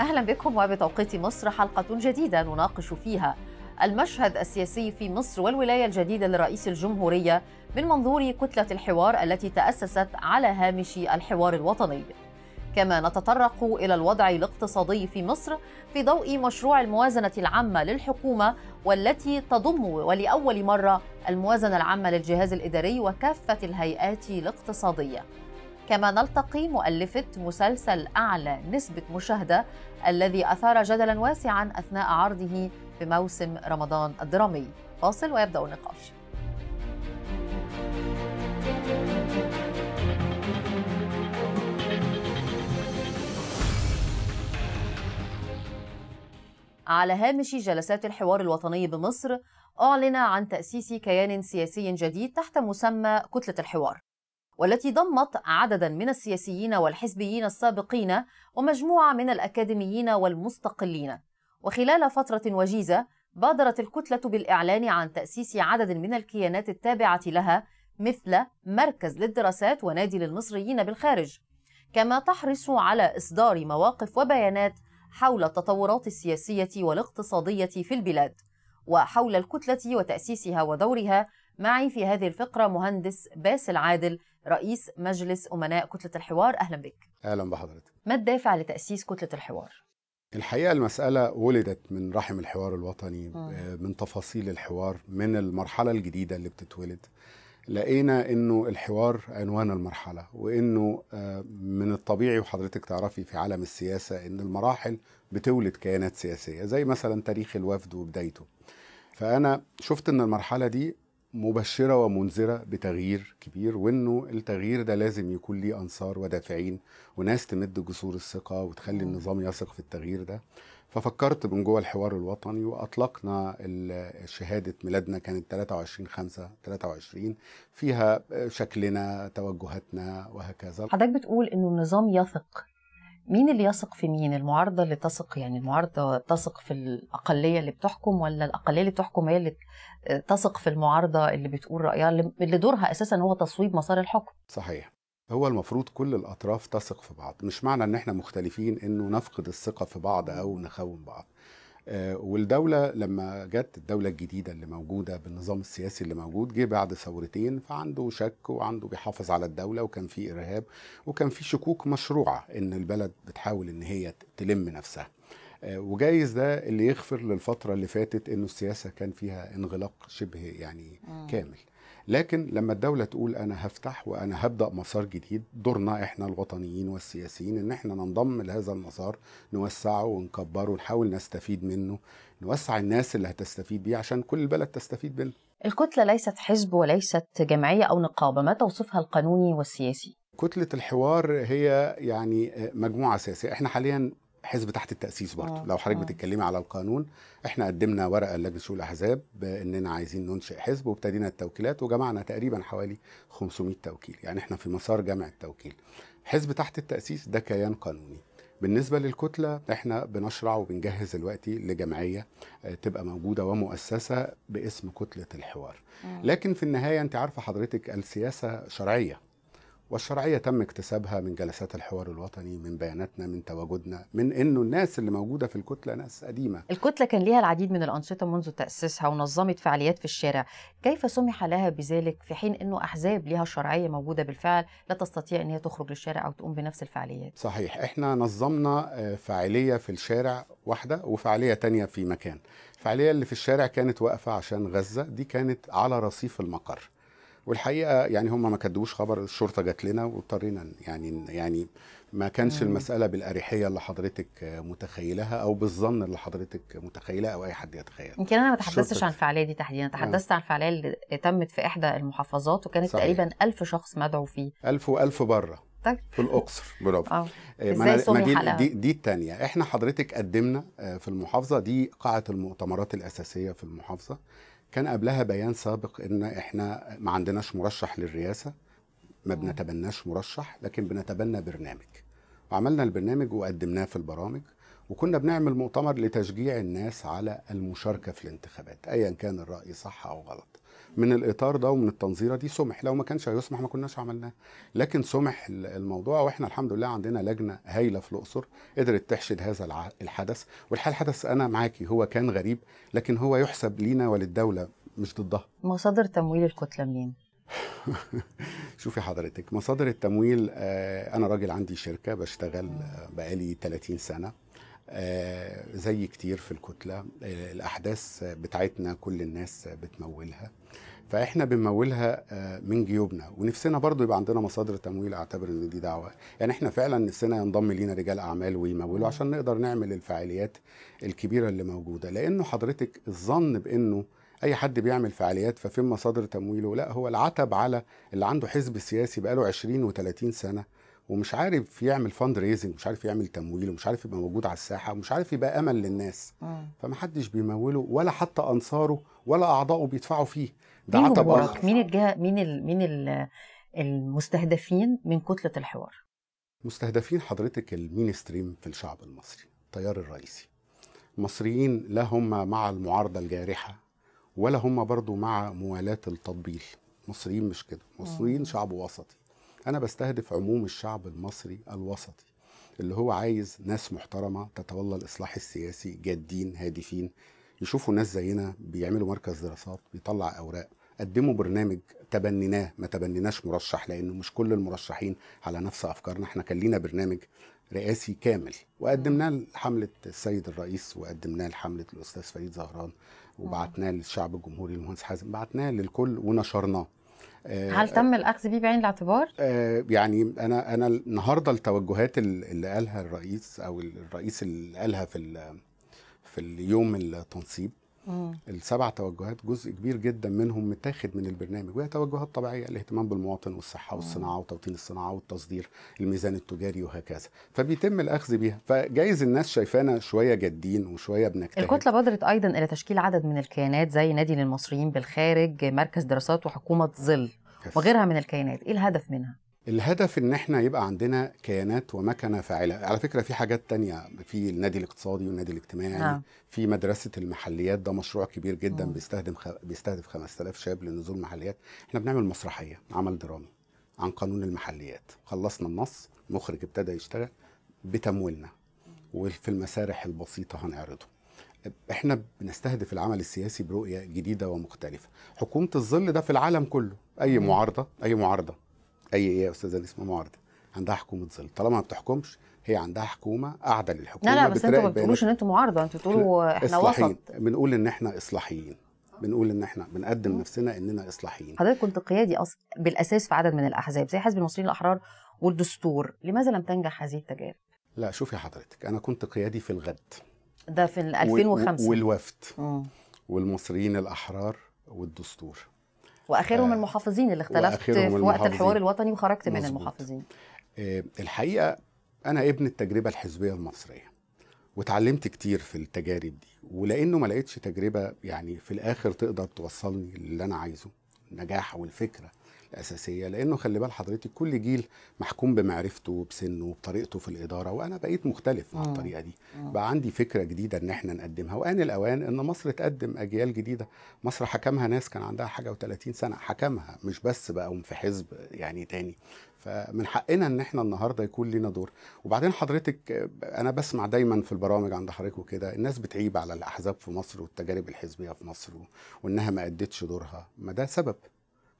أهلا بكم وبتوقيت مصر حلقة جديدة نناقش فيها المشهد السياسي في مصر والولاية الجديدة لرئيس الجمهورية من منظور كتلة الحوار التي تأسست على هامش الحوار الوطني. كما نتطرق إلى الوضع الاقتصادي في مصر في ضوء مشروع الموازنة العامة للحكومة والتي تضم ولأول مرة الموازنة العامة للجهاز الإداري وكافة الهيئات الاقتصادية. كما نلتقي مؤلفة مسلسل أعلى نسبة مشاهدة الذي أثار جدلا واسعا أثناء عرضه في موسم رمضان الدرامي. فاصل ويبدأ النقاش. على هامش جلسات الحوار الوطني بمصر أعلن عن تأسيس كيان سياسي جديد تحت مسمى كتلة الحوار. والتي ضمت عددا من السياسيين والحزبيين السابقين ومجموعة من الأكاديميين والمستقلين. وخلال فترة وجيزة بادرت الكتلة بالإعلان عن تأسيس عدد من الكيانات التابعة لها مثل مركز للدراسات ونادي للمصريين بالخارج كما تحرص على إصدار مواقف وبيانات حول التطورات السياسية والاقتصادية في البلاد. وحول الكتلة وتأسيسها ودورها معي في هذه الفقرة مهندس باسل عادل رئيس مجلس أمناء كتلة الحوار. أهلا بك. أهلا بحضرتك. ما الدافع لتأسيس كتلة الحوار؟ الحقيقة المسألة ولدت من رحم الحوار الوطني آه، من تفاصيل الحوار من المرحلة الجديدة اللي بتتولد. لقينا إنه الحوار عنوان المرحلة وإنه آه، من الطبيعي وحضرتك تعرفي في عالم السياسة إن المراحل بتولد كيانات سياسية زي مثلا تاريخ الوفد وبدايته. فأنا شفت إن المرحلة دي مبشرة ومنذرة بتغيير كبير وإنه التغيير ده لازم يكون ليه أنصار ودافعين وناس تمد جسور الثقة وتخلي النظام يثق في التغيير ده. ففكرت من جوه الحوار الوطني وأطلقنا شهادة ميلادنا كانت 23 5 23 فيها شكلنا توجهاتنا وهكذا. حضرتك بتقول إنه النظام يثق مين اللي يثق في مين؟ المعارضة اللي تثق يعني المعارضة تثق في الأقلية اللي بتحكم ولا الأقلية اللي بتحكم هي اللي تثق في المعارضة اللي بتقول رأيها اللي دورها أساسا هو تصويب مسار الحكم؟ صحيح. هو المفروض كل الأطراف تثق في بعض. مش معنى إن إحنا مختلفين إنه نفقد الثقة في بعض أو نخون بعض. والدولة لما جت الدولة الجديدة اللي موجودة بالنظام السياسي اللي موجود جه بعد ثورتين فعنده شك وعنده بيحافظ على الدولة وكان في إرهاب وكان في شكوك مشروعة إن البلد بتحاول إن هي تلم نفسها. آه، وجايز ده اللي يغفر للفترة اللي فاتت إنه السياسة كان فيها انغلاق شبه يعني كامل. لكن لما الدولة تقول أنا هفتح وأنا هبدأ مسار جديد دورنا إحنا الوطنيين والسياسيين إن إحنا ننضم لهذا المسار نوسعه ونكبره ونحاول نستفيد منه نوسع الناس اللي هتستفيد بيه عشان كل البلد تستفيد منه الكتلة ليست حزب وليست جمعية أو نقابة ما توصفها القانوني والسياسي؟ كتلة الحوار هي يعني مجموعة سياسية إحنا حاليا حزب تحت التأسيس برضه. آه، لو حضرتك آه. بتتكلمي على القانون إحنا قدمنا ورقة لجنة شؤون الأحزاب بأننا عايزين ننشئ حزب وابتدينا التوكيلات وجمعنا تقريبا حوالي 500 توكيل. يعني إحنا في مسار جمع التوكيل. حزب تحت التأسيس ده كيان قانوني. بالنسبة للكتلة إحنا بنشرع وبنجهز دلوقتي لجمعية آه، تبقى موجودة ومؤسسة باسم كتلة الحوار. لكن في النهاية أنت عارفة حضرتك السياسة شرعية. والشرعية تم اكتسابها من جلسات الحوار الوطني من بياناتنا من تواجدنا من إنه الناس اللي موجودة في الكتلة ناس قديمة. الكتلة كان لها العديد من الأنشطة منذ تأسيسها ونظمت فعاليات في الشارع. كيف سمح لها بذلك في حين أنه أحزاب لها شرعية موجودة بالفعل لا تستطيع أن هي تخرج للشارع أو تقوم بنفس الفعاليات؟ صحيح إحنا نظمنا آه، فعالية في الشارع واحدة وفعالية تانية في مكان. الفعالية اللي في الشارع كانت واقفة عشان غزة دي كانت على رصيف المقر. والحقيقة يعني هم ما كدوش خبر الشرطة جات لنا واضطرينا يعني يعني ما كانش. المسألة بالأريحية اللي حضرتك متخيلها أو بالظن اللي حضرتك متخيلها أو أي حد يتخيل يمكن أنا ما تحدثتش. عن الفعالية دي تحديدا تحدثت عن الفعالية اللي تمت في إحدى المحافظات وكانت صحيح. تقريبا ألف شخص مدعو فيه ألف وألف برة طيب. في الأقصر برافو آه، ما سمح دي؟ دي, دي التانية إحنا حضرتك قدمنا آه، في المحافظة دي قاعة المؤتمرات الأساسية في المحافظة كان قبلها بيان سابق إن إحنا ما عندناش مرشح للرئاسة ما. بنتبناش مرشح لكن بنتبنى برنامج وعملنا البرنامج وقدمناه في البرامج وكنا بنعمل مؤتمر لتشجيع الناس على المشاركة في الانتخابات أيا كان الرأي صح أو غلط من الإطار ده ومن التنظيرة دي سمح. لو ما كانش هيسمح ما كناش عملناه. لكن سمح ال- الموضوع وإحنا الحمد لله عندنا لجنة هايلة في الأقصر قدرت تحشد هذا الحدث. والحقيقة الحدث أنا معاكي هو كان غريب لكن هو يحسب لينا وللدولة مش ضدها مصادر تمويل الكتلة منين؟ شوفي حضرتك مصادر التمويل آه، أنا راجل عندي شركة بشتغل آه، بقالي 30 سنة. زي كتير في الكتلة. آه، الأحداث بتاعتنا كل الناس بتمولها. فإحنا بنمولها آه، من جيوبنا. ونفسنا برضو يبقى عندنا مصادر تمويل أعتبر إن دي دعوة. يعني إحنا فعلا نفسنا ينضم لينا رجال أعمال ويمولوا عشان نقدر نعمل الفعاليات الكبيرة اللي موجودة. لأنه حضرتك الظن بإنه أي حد بيعمل فعاليات ففين مصادر تمويله. لا هو العتب على اللي عنده حزب سياسي بقاله 20 و30 سنة. ومش عارف يعمل fundraising مش عارف يعمل تمويل ومش عارف يبقى موجود على الساحة ومش عارف يبقى أمل للناس. فمحدش بيموله ولا حتى أنصاره ولا أعضائه بيدفعوا فيه. ده عتب؟ آخر. مين الجهة مين ال... مين ال... المستهدفين من كتلة الحوار؟ مستهدفين حضرتك المين ستريم في الشعب المصري التيار الرئيسي. المصريين لا هم مع المعارضة الجارحة ولا هم برضو مع موالاة التطبيل. مصريين مش كده. مصريين شعب وسطي. أنا بستهدف عموم الشعب المصري الوسطي اللي هو عايز ناس محترمة تتولى الإصلاح السياسي جادين هادفين يشوفوا ناس زينا بيعملوا مركز دراسات بيطلع أوراق قدموا برنامج تبنيناه ما تبنيناش مرشح لأنه مش كل المرشحين على نفس أفكارنا. إحنا كان لينا برنامج رئاسي كامل وقدمناه لحملة السيد الرئيس وقدمناه لحملة الأستاذ فريد زهران وبعتناه للشعب الجمهوري المهندس حازم بعتناه للكل ونشرناه. هل تم الأخذ بيه بعين الاعتبار؟ آه، يعني أنا أنا النهارده التوجهات ال- اللي قالها الرئيس أو الرئيس اللي قالها في في اليوم التنصيب السبع توجهات جزء كبير جدا منهم متاخد من البرنامج وهي توجهات طبيعية الاهتمام بالمواطن والصحة والصناعة وتوطين الصناعة والتصدير الميزان التجاري وهكذا. فبيتم الأخذ بيها. فجايز الناس شايفانا شوية جادين وشوية بنجتهد. الكتلة بادرت أيضا إلى تشكيل عدد من الكيانات زي نادي للمصريين بالخارج مركز دراسات وحكومة ظل. وغيرها من الكيانات. إيه الهدف منها؟ الهدف إن إحنا يبقى عندنا كيانات ومكنة فاعلة. على فكرة في حاجات تانية في النادي الاقتصادي والنادي الاجتماعي نعم. في مدرسة المحليات ده مشروع كبير جدا مم. بيستخدم خ... بيستهدف 5000 شاب لنزول محليات. إحنا بنعمل مسرحية عمل درامي عن قانون المحليات. خلصنا النص مخرج ابتدى يشتغل بتمويلنا. وفي المسارح البسيطة هنعرضه. إحنا بنستهدف العمل السياسي برؤية جديدة ومختلفة. حكومة الظل ده في العالم كله أي. معارضة أي معارضة. أي إيه يا أستاذة اسمها معارضة؟ عندها حكومة ظل. طالما ما بتحكمش هي عندها حكومة قاعدة للحكومة لا لا بس أنتوا ما بتقولوش إن أنتوا معارضة أنتوا بتقولوا إحنا إصلاحيين. وسط. بنقول إن إحنا إصلاحيين. بنقول إن إحنا بنقدم نفسنا إننا إصلاحيين. حضرتك كنت قيادي أص... بالأساس في عدد من الأحزاب زي حزب المصريين الأحرار والدستور. لماذا لم تنجح هذه التجارب؟ لا شوفي حضرتك أنا كنت قيادي في الغد. ده في ال وال- 2005 والوفد. والمصريين الأحرار والدستور. وآخرهم آه، المحافظين اللي اختلفت في وقت المحافظين. الحوار الوطني وخرجت من مظبوط. المحافظين آه، الحقيقة أنا ابن التجربة الحزبية المصرية واتعلمت كتير في التجارب دي ولأنه ما لقيتش تجربة يعني في الآخر تقدر توصلني للي أنا عايزه النجاح والفكرة الاساسيه لأنه خلي بال حضرتك كل جيل محكوم بمعرفته وبسنه وبطريقته في الإدارة وأنا بقيت مختلف مع مم. الطريقة دي. مم. بقى عندي فكرة جديدة إن إحنا نقدمها وآن الأوان إن مصر تقدم أجيال جديدة. مصر حكمها ناس كان عندها حاجة و30 سنة حكمها مش بس بقوا في حزب يعني تاني. فمن حقنا إن إحنا النهارده يكون لنا دور. وبعدين حضرتك آه، أنا بسمع دايما في البرامج عند حضرتك وكده الناس بتعيب على الأحزاب في مصر والتجارب الحزبية في مصر وإنها ما أدتش دورها. ما ده سبب.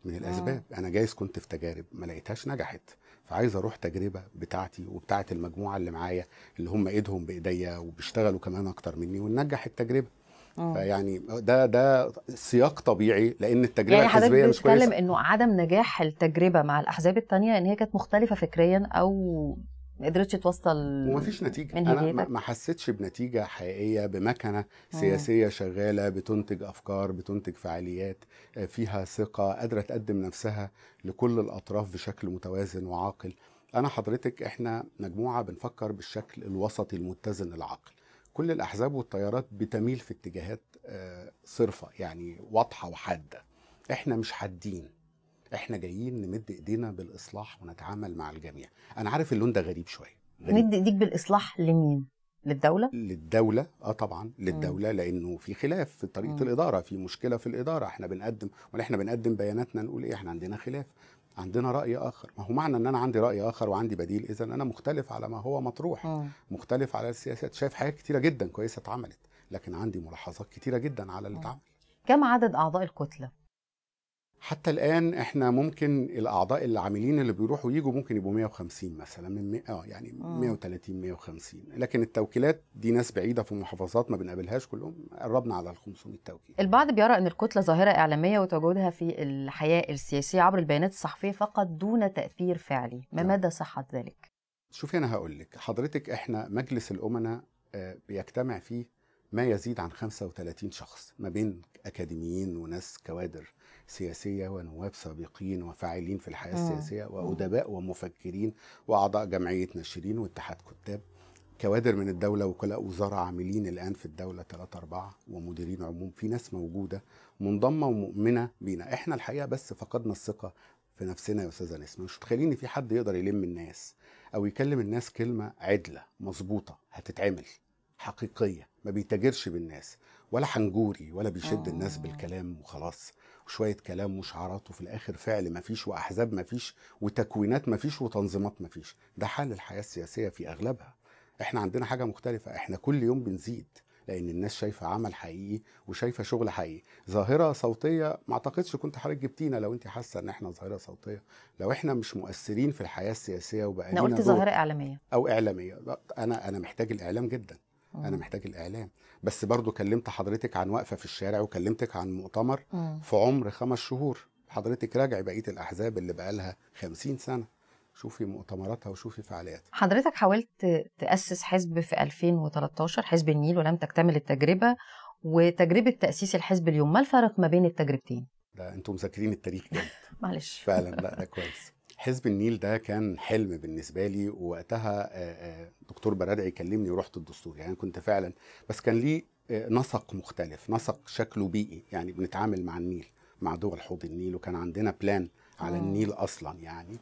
من الأسباب. أنا جايز كنت في تجارب ما لقيتهاش نجحت فعايز أروح تجربة بتاعتي وبتاعه المجموعة اللي معايا اللي هم إيدهم بإيديا وبيشتغلوا كمان أكتر مني وننجح التجربة. مم. فيعني ده ده سياق طبيعي لأن التجربة يعني حضرتك الحزبيه مش بتتكلم كويسة. إنه عدم نجاح التجربة مع الأحزاب التانية إن هي كانت مختلفة فكريا أو ما قدرتش توصل ومفيش نتيجة. من أنا ما- هديتك ما حسيتش بنتيجة حقيقية بمكنة سياسية شغالة بتنتج أفكار بتنتج فعاليات آه، فيها ثقة قادرة تقدم نفسها لكل الأطراف بشكل متوازن وعاقل. أنا حضرتك إحنا مجموعة بنفكر بالشكل الوسطي المتزن العاقل. كل الأحزاب والتيارات بتميل في اتجاهات آه، صرفة يعني واضحة وحادة. إحنا مش حادين. إحنا جايين نمد إيدينا بالإصلاح ونتعامل مع الجميع. أنا عارف اللون ده غريب شوية. غريب. ندي إيديك بالإصلاح لمين؟ للدولة؟ للدولة. آه طبعا للدولة لأنه في خلاف في طريقة مم. الإدارة. في مشكلة في الإدارة. إحنا بنقدم ولا إحنا بنقدم بياناتنا نقول إيه؟ إحنا عندنا خلاف. عندنا رأي آخر. ما هو معنى إن أنا عندي رأي آخر وعندي بديل. اذا أنا مختلف على ما هو مطروح. مم. مختلف على السياسات. شايف حاجات كتيرة جدا كويسة اتعملت. لكن عندي ملاحظات كتيرة جدا على اللي. اتعمل. كم عدد أعضاء الكتلة؟ حتى الآن إحنا ممكن الأعضاء اللي عاملين اللي بيروحوا يجوا ممكن يبقوا 150 مثلا من. آه يعني مم. 130 150 لكن التوكيلات دي ناس بعيدة في محافظات ما بنقابلهاش كلهم قربنا على ال 500 توكيل البعض بيرى إن الكتلة ظاهرة إعلامية وتواجدها في الحياة السياسية عبر البيانات الصحفية فقط دون تأثير فعلي ما. مدى صحه ذلك شوفي أنا هقول لك حضرتك إحنا مجلس الأمناء آه، بيجتمع فيه ما يزيد عن 35 شخص ما بين أكاديميين وناس كوادر سياسية ونواب سابقين وفاعلين في الحياة مم. السياسية وأدباء ومفكرين وأعضاء جمعية ناشرين واتحاد كتاب كوادر من الدولة وكلاء وزاره عاملين الآن في الدولة ثلاثة أربعة ومديرين عموم. في ناس موجودة منضمة ومؤمنة بينا. إحنا الحقيقة بس فقدنا الثقة في نفسنا يا أستاذة نسمه مش متخيلين إن في حد يقدر يلم الناس أو يكلم الناس كلمة عدلة مظبوطة هتتعمل. حقيقية ما بيتاجرش بالناس ولا حنجوري ولا بيشد آه. الناس بالكلام وخلاص وشوية كلام وشعارات وفي الآخر فعل ما فيش وأحزاب ما فيش وتكوينات ما فيش وتنظيمات ما فيش. ده حال الحياة السياسية في أغلبها. إحنا عندنا حاجة مختلفة إحنا كل يوم بنزيد لأن الناس شايفة عمل حقيقي وشايفة شغل حقيقي. ظاهرة صوتية ما أعتقدش كنت حضرتك جبتينا لو أنت حاسة إن إحنا ظاهرة صوتية. لو إحنا مش مؤثرين في الحياة السياسية وبقى أنا قلت ظاهرة إعلامية. أو إعلامية لا، أنا أنا محتاج الإعلام جدا. أنا مم. محتاج الإعلام. بس برضو كلمت حضرتك عن وقفة في الشارع وكلمتك عن مؤتمر مم. في عمر خمس شهور. حضرتك راجع بقية الأحزاب اللي بقالها خمسين سنة. شوفي مؤتمراتها وشوفي فعالياتها. حضرتك حاولت تأسس حزب في 2013 حزب النيل ولم تكتمل التجربة وتجربة تأسيس الحزب اليوم. ما الفرق ما بين التجربتين؟ ده أنتم مذاكرين التاريخ جدا معلش. فعلا لا ده كويس. حزب النيل ده كان حلم بالنسبة لي ووقتها آه، آه، دكتور برادعي يكلمني ورحت الدستور. يعني كنت فعلا بس كان ليه آه، نسق مختلف نسق شكله بيئي. يعني بنتعامل مع النيل مع دول حوض النيل وكان عندنا بلان على مم. النيل أصلا يعني.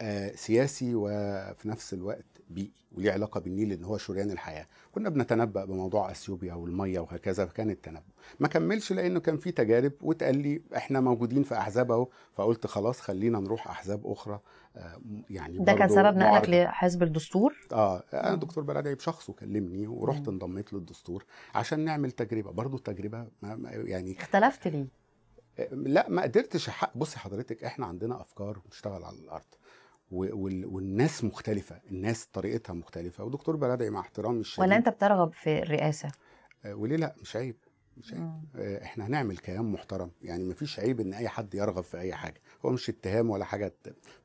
آه، سياسي وفي نفس الوقت بيئي وليه علاقة بالنيل إن هو شريان الحياة كنا بنتنبأ بموضوع أثيوبيا والمية وهكذا فكان التنبؤ ما كملش لأنه كان في تجارب واتقال لي إحنا موجودين في أحزاب أهو فقلت خلاص خلينا نروح أحزاب أخرى آه، يعني ده كان سبب نقلك. لحزب الدستور؟ آه أنا. دكتور بلدعي بشخصه كلمني ورحت مم. انضميت للدستور عشان نعمل تجربة برضو التجربة ما يعني اختلفت ليه؟ لا ما قدرتش بصي حضرتك إحنا عندنا أفكار بتشتغل على الأرض والناس مختلفة الناس طريقتها مختلفة. ودكتور بلدعي مع احترامي الشديد. ولا أنت بترغب في الرئاسة؟ آه، وليه لا؟ مش عيب مش عيب. آه، إحنا هنعمل كيان محترم. يعني مفيش عيب ان اي حد يرغب في اي حاجة. هو مش اتهام ولا حاجة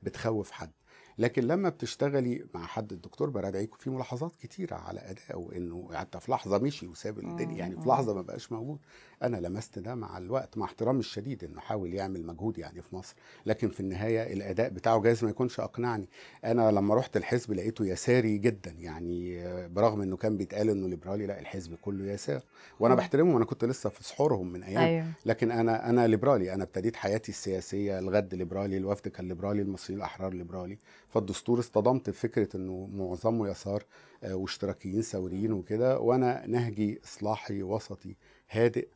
بتخوف حد. لكن لما بتشتغلي مع حد الدكتور برادعي في ملاحظات كتيرة على أدائه انه حتى في لحظة مشي وساب الدنيا. يعني في مم. لحظة ما بقاش موجود. أنا لمست ده مع الوقت مع احترامي الشديد إنه حاول يعمل مجهود يعني في مصر. لكن في النهاية الأداء بتاعه جايز ما يكونش أقنعني. أنا لما رحت الحزب لقيته يساري جدا يعني برغم إنه كان بيتقال إنه ليبرالي لأ الحزب كله يسار. وأنا. بحترمهم أنا كنت لسه في سحورهم من أيام. أيوه. لكن أنا أنا ليبرالي. أنا ابتديت حياتي السياسية الغد ليبرالي الوفد كان ليبرالي المصريين الأحرار ليبرالي. فالدستور اصطدمت بفكره إنه معظمه يسار آه، واشتراكيين ثوريين وكده. وأنا نهجي إصلاحي وسطي هادئ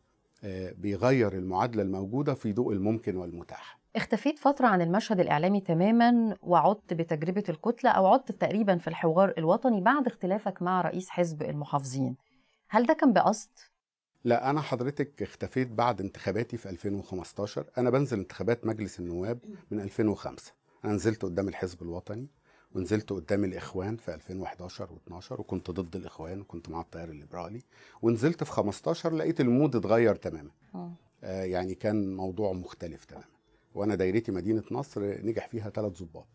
بيغير المعادلة الموجودة في ضوء الممكن والمتاح. اختفيت فترة عن المشهد الإعلامي تماما وعدت بتجربة الكتلة أو عدت تقريبا في الحوار الوطني بعد اختلافك مع رئيس حزب المحافظين. هل ده كان بقصد؟ لا أنا حضرتك اختفيت بعد انتخاباتي في 2015 أنا بنزل انتخابات مجلس النواب من 2005 أنا نزلت قدام الحزب الوطني. ونزلت قدام الإخوان في 2011 و12 وكنت ضد الإخوان وكنت مع التيار الليبرالي. ونزلت في 15 لقيت المود اتغير تماما. آه. يعني كان موضوع مختلف تماما. وأنا دايرتي مدينة نصر نجح فيها ثلاث ضباط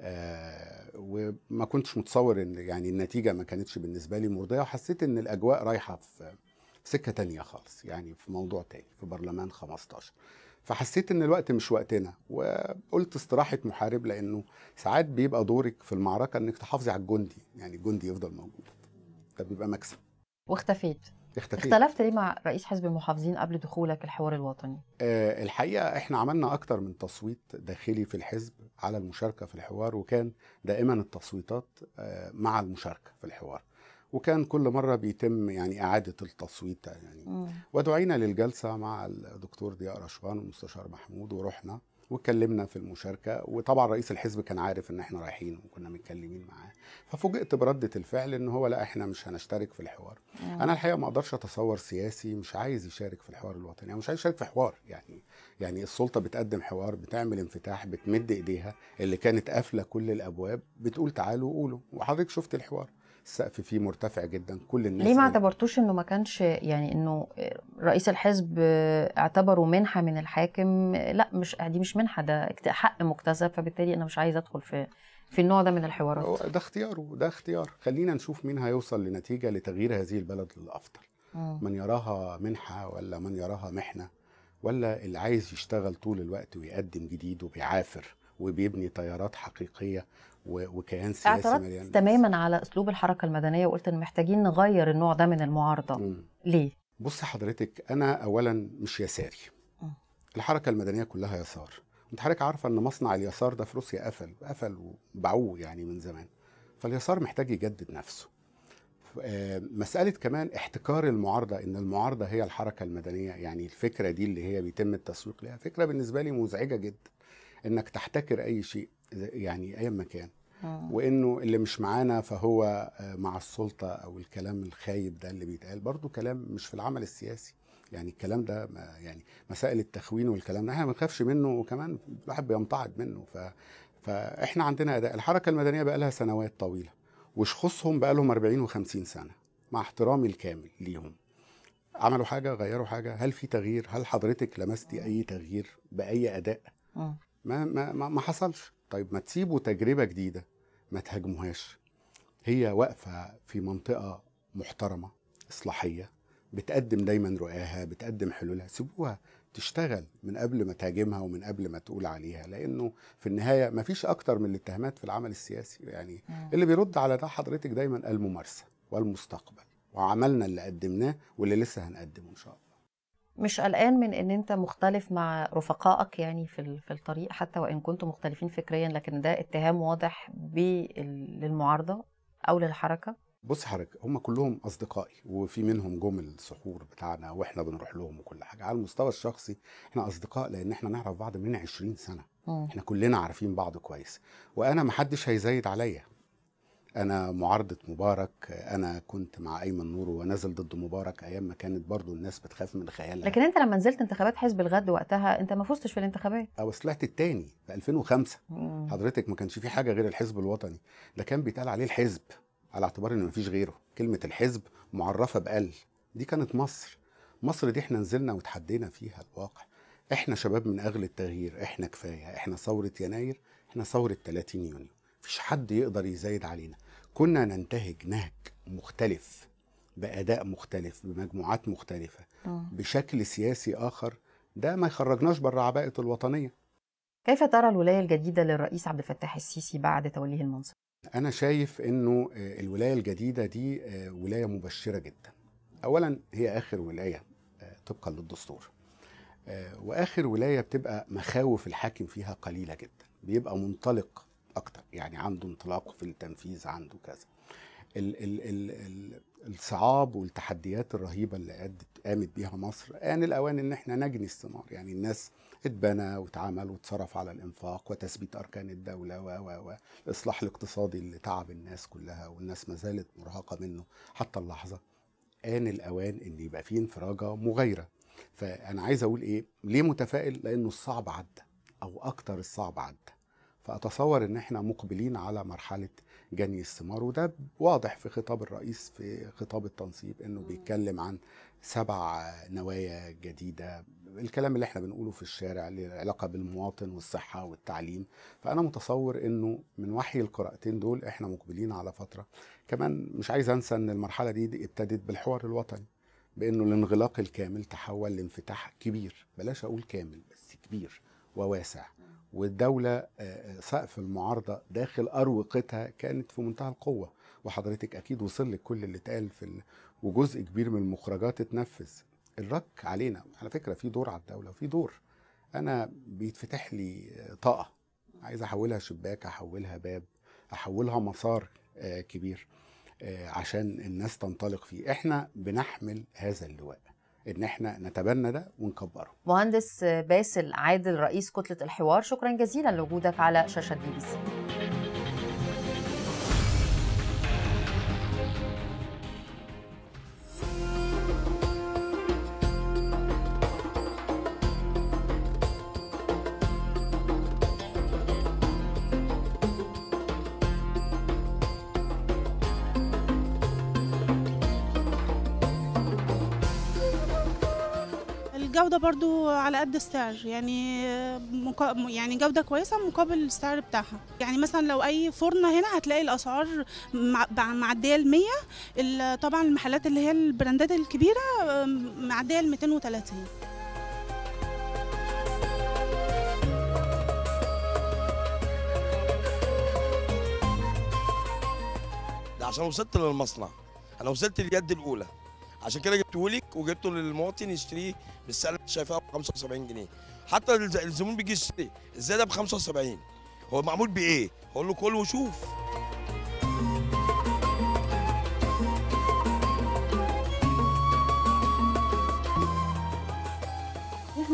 آه وما كنتش متصور إن يعني النتيجة ما كانتش بالنسبة لي مرضية وحسيت إن الأجواء رايحة في في سكة تانية خالص يعني في موضوع تاني في برلمان 15 فحسيت إن الوقت مش وقتنا وقلت استراحة محارب لأنه ساعات بيبقى دورك في المعركة إنك تحافظي على الجندي يعني الجندي يفضل موجود ده بيبقى مكسب. واختفيت. اختفيت. اختلفت ليه مع رئيس حزب المحافظين قبل دخولك الحوار الوطني؟ آه، الحقيقة إحنا عملنا أكتر من تصويت داخلي في الحزب على المشاركة في الحوار وكان دائما التصويتات آه، مع المشاركة في الحوار. وكان كل مرة بيتم يعني إعادة التصويت يعني. مم. ودعينا للجلسة مع الدكتور ضياء رشوان والمستشار محمود ورحنا واتكلمنا في المشاركة. وطبعا رئيس الحزب كان عارف إن إحنا رايحين وكنا متكلمين معاه. ففوجئت بردة الفعل إن هو لأ إحنا مش هنشترك في الحوار. مم. أنا الحقيقة ما أقدرش أتصور سياسي مش عايز يشارك في الحوار الوطني يعني مش عايز يشارك في حوار يعني. يعني السلطة بتقدم حوار بتعمل انفتاح بتمد إيديها. اللي كانت قافلة كل الأبواب بتقول تعالوا قولوا وحضرتك شفت الحوار. السقف فيه مرتفع جدا. كل الناس ليه ما اعتبرتوش إنه ما كانش يعني إنه رئيس الحزب اعتبره منحة من الحاكم؟ لا مش دي مش منحة ده حق مكتسب فبالتالي أنا مش عايز أدخل في في النوع ده من الحوارات. ده اختياره ده اختيار. خلينا نشوف مين هيوصل لنتيجة لتغيير هذه البلد للأفضل. من يراها منحة ولا من يراها محنة؟ ولا اللي عايز يشتغل طول الوقت ويقدم جديد وبيعافر وبيبني تيارات حقيقية وكيان سياسي مليان اعترضت ناس. تماما على أسلوب الحركة المدنية وقلت إن محتاجين نغير النوع ده من المعارضة. مم. ليه؟ بص حضرتك أنا اولا مش يساري. مم. الحركة المدنية كلها يسار. أنت حضرتك عارفة إن مصنع اليسار ده في روسيا قفل قفل وباعوه يعني من زمان. فاليسار محتاج يجدد نفسه. آه، مسألة كمان احتكار المعارضة إن المعارضة هي الحركة المدنية يعني الفكرة دي اللي هي بيتم التسويق لها فكرة بالنسبة لي مزعجة جدا إنك تحتكر أي شيء يعني أي مكان مم. وإنه اللي مش معانا فهو آه، مع السلطة أو الكلام الخايب ده اللي بيتقال. برضو كلام مش في العمل السياسي. يعني الكلام ده ما- يعني مسائل التخوين والكلام ده إحنا ما بنخافش منه وكمان الواحد بيمتعض منه. ف فإحنا عندنا أداء. الحركة المدنية بقى لها سنوات طويلة وشخوصهم بقى لهم 40 و50 سنة مع احترامي الكامل ليهم. عملوا حاجة غيروا حاجة؟ هل في تغيير؟ هل حضرتك لمستي أي تغيير بأي أداء؟ مم. ما ما ما, ما حصلش. طيب ما تسيبوا تجربة جديدة ما تهاجموهاش. هي واقفة في منطقة محترمة إصلاحية بتقدم دايما رؤاها بتقدم حلولها. سيبوها تشتغل من قبل ما تهاجمها ومن قبل ما تقول عليها لأنه في النهاية ما فيش أكتر من الاتهامات في العمل السياسي. يعني مم. اللي بيرد على ده حضرتك دايما الممارسة والمستقبل وعملنا اللي قدمناه واللي لسه هنقدمه إن شاء الله. مش قلقان من إن أنت مختلف مع رفقائك يعني في في الطريق حتى وإن كنتم مختلفين فكريا لكن ده اتهام واضح للمعارضة أو للحركة. بص حضرتك هم كلهم أصدقائي وفي منهم جم السحور بتاعنا وإحنا بنروح لهم وكل حاجة. على المستوى الشخصي إحنا أصدقاء لأن إحنا نعرف بعض من 20 سنة. إحنا كلنا عارفين بعض كويس. وأنا محدش هيزايد عليا. أنا معارضة مبارك. أنا كنت مع أيمن نور ونزل ضد مبارك أيام ما كانت برضو الناس بتخاف من خيالها. لكن أنت لما نزلت انتخابات حزب الغد وقتها أنت ما فزتش في الانتخابات. أو طلعت التاني في 2005 مم. حضرتك ما كانش في حاجة غير الحزب الوطني. ده كان بيتقال عليه الحزب على اعتبار إن مفيش غيره. كلمة الحزب معرفة بقل. دي كانت مصر. مصر دي إحنا نزلنا وتحدينا فيها الواقع. إحنا شباب من اغلى التغيير. إحنا كفاية. إحنا ثورة يناير. إحنا ثورة 30 يونيو. مفيش حد يقدر يزايد علينا. كنا ننتهج نهج مختلف بأداء مختلف بمجموعات مختلفة مم. بشكل سياسي آخر ده ما يخرجناش بره عباءة الوطنية كيف ترى الولاية الجديدة للرئيس عبد الفتاح السيسي بعد توليه المنصب أنا شايف إنه آه، الولاية الجديدة دي آه، ولاية مبشرة جدا. أولاً هي آخر ولاية آه، طبقاً للدستور. وآخر ولاية بتبقى مخاوف الحاكم فيها قليلة جدا، بيبقى منطلق أكتر، يعني عنده انطلاق في التنفيذ عنده كذا. ال ال ال ال الصعاب والتحديات الرهيبة اللي قامت بيها مصر آن الأوان إن إحنا نجني الثمار، يعني الناس اتبنى واتعمل واتصرف على الإنفاق وتثبيت أركان الدولة و و الإصلاح الاقتصادي اللي تعب الناس كلها والناس ما زالت مرهقة منه حتى اللحظة. آن الأوان إن يبقى فيه انفراجة مغايرة. فأنا عايز أقول إيه؟ ليه متفائل؟ لأنه الصعب عدى أو أكتر الصعب عدى. فأتصور إن إحنا مقبلين على مرحلة جني الثمار وده واضح في خطاب الرئيس في خطاب التنصيب إنه بيتكلم عن سبع نوايا جديدة الكلام اللي إحنا بنقوله في الشارع اللي له علاقة بالمواطن والصحة والتعليم. فأنا متصور إنه من وحي القراءتين دول إحنا مقبلين على فترة. كمان مش عايز أنسى إن المرحلة دي, دي ابتدت بالحوار الوطني بإنه الانغلاق الكامل تحول لانفتاح كبير. بلاش أقول كامل بس كبير وواسع. والدولة آه، آه، سقف المعارضة داخل أروقتها كانت في منتهى القوة. وحضرتك أكيد وصل لك كل اللي اتقال في ال... وجزء كبير من المخرجات اتنفذ. الرك علينا. على فكرة في دور على الدولة وفي دور. أنا بيتفتح لي آه، طاقة. عايز أحولها شباك أحولها باب أحولها مسار كبير عشان الناس تنطلق فيه. إحنا بنحمل هذا اللواء. إن إحنا نتبنى ده ونكبره. مهندس باسل عادل رئيس كتلة الحوار شكرا جزيلا لوجودك على شاشة بي بي سي برضو على قد السعر يعني مقا... يعني جودة كويسة مقابل السعر بتاعها. يعني مثلا لو أي فرن هنا هتلاقي الأسعار مع- مع- معدية المية. ال- طبعا المحلات اللي هي البراندات معدية الميتين وتلاتين. ده عشان وصلت للمصنع. أنا وصلت اليد الأولى. عشان كده جبته لك وجبته للمواطن يشتريه بالسعر اللي شايفاه ب 75 جنيه. حتى الز- الزبون بيجي يشتري إزاي ده ب 75 هو معمول بإيه؟ أقول له كل وشوف.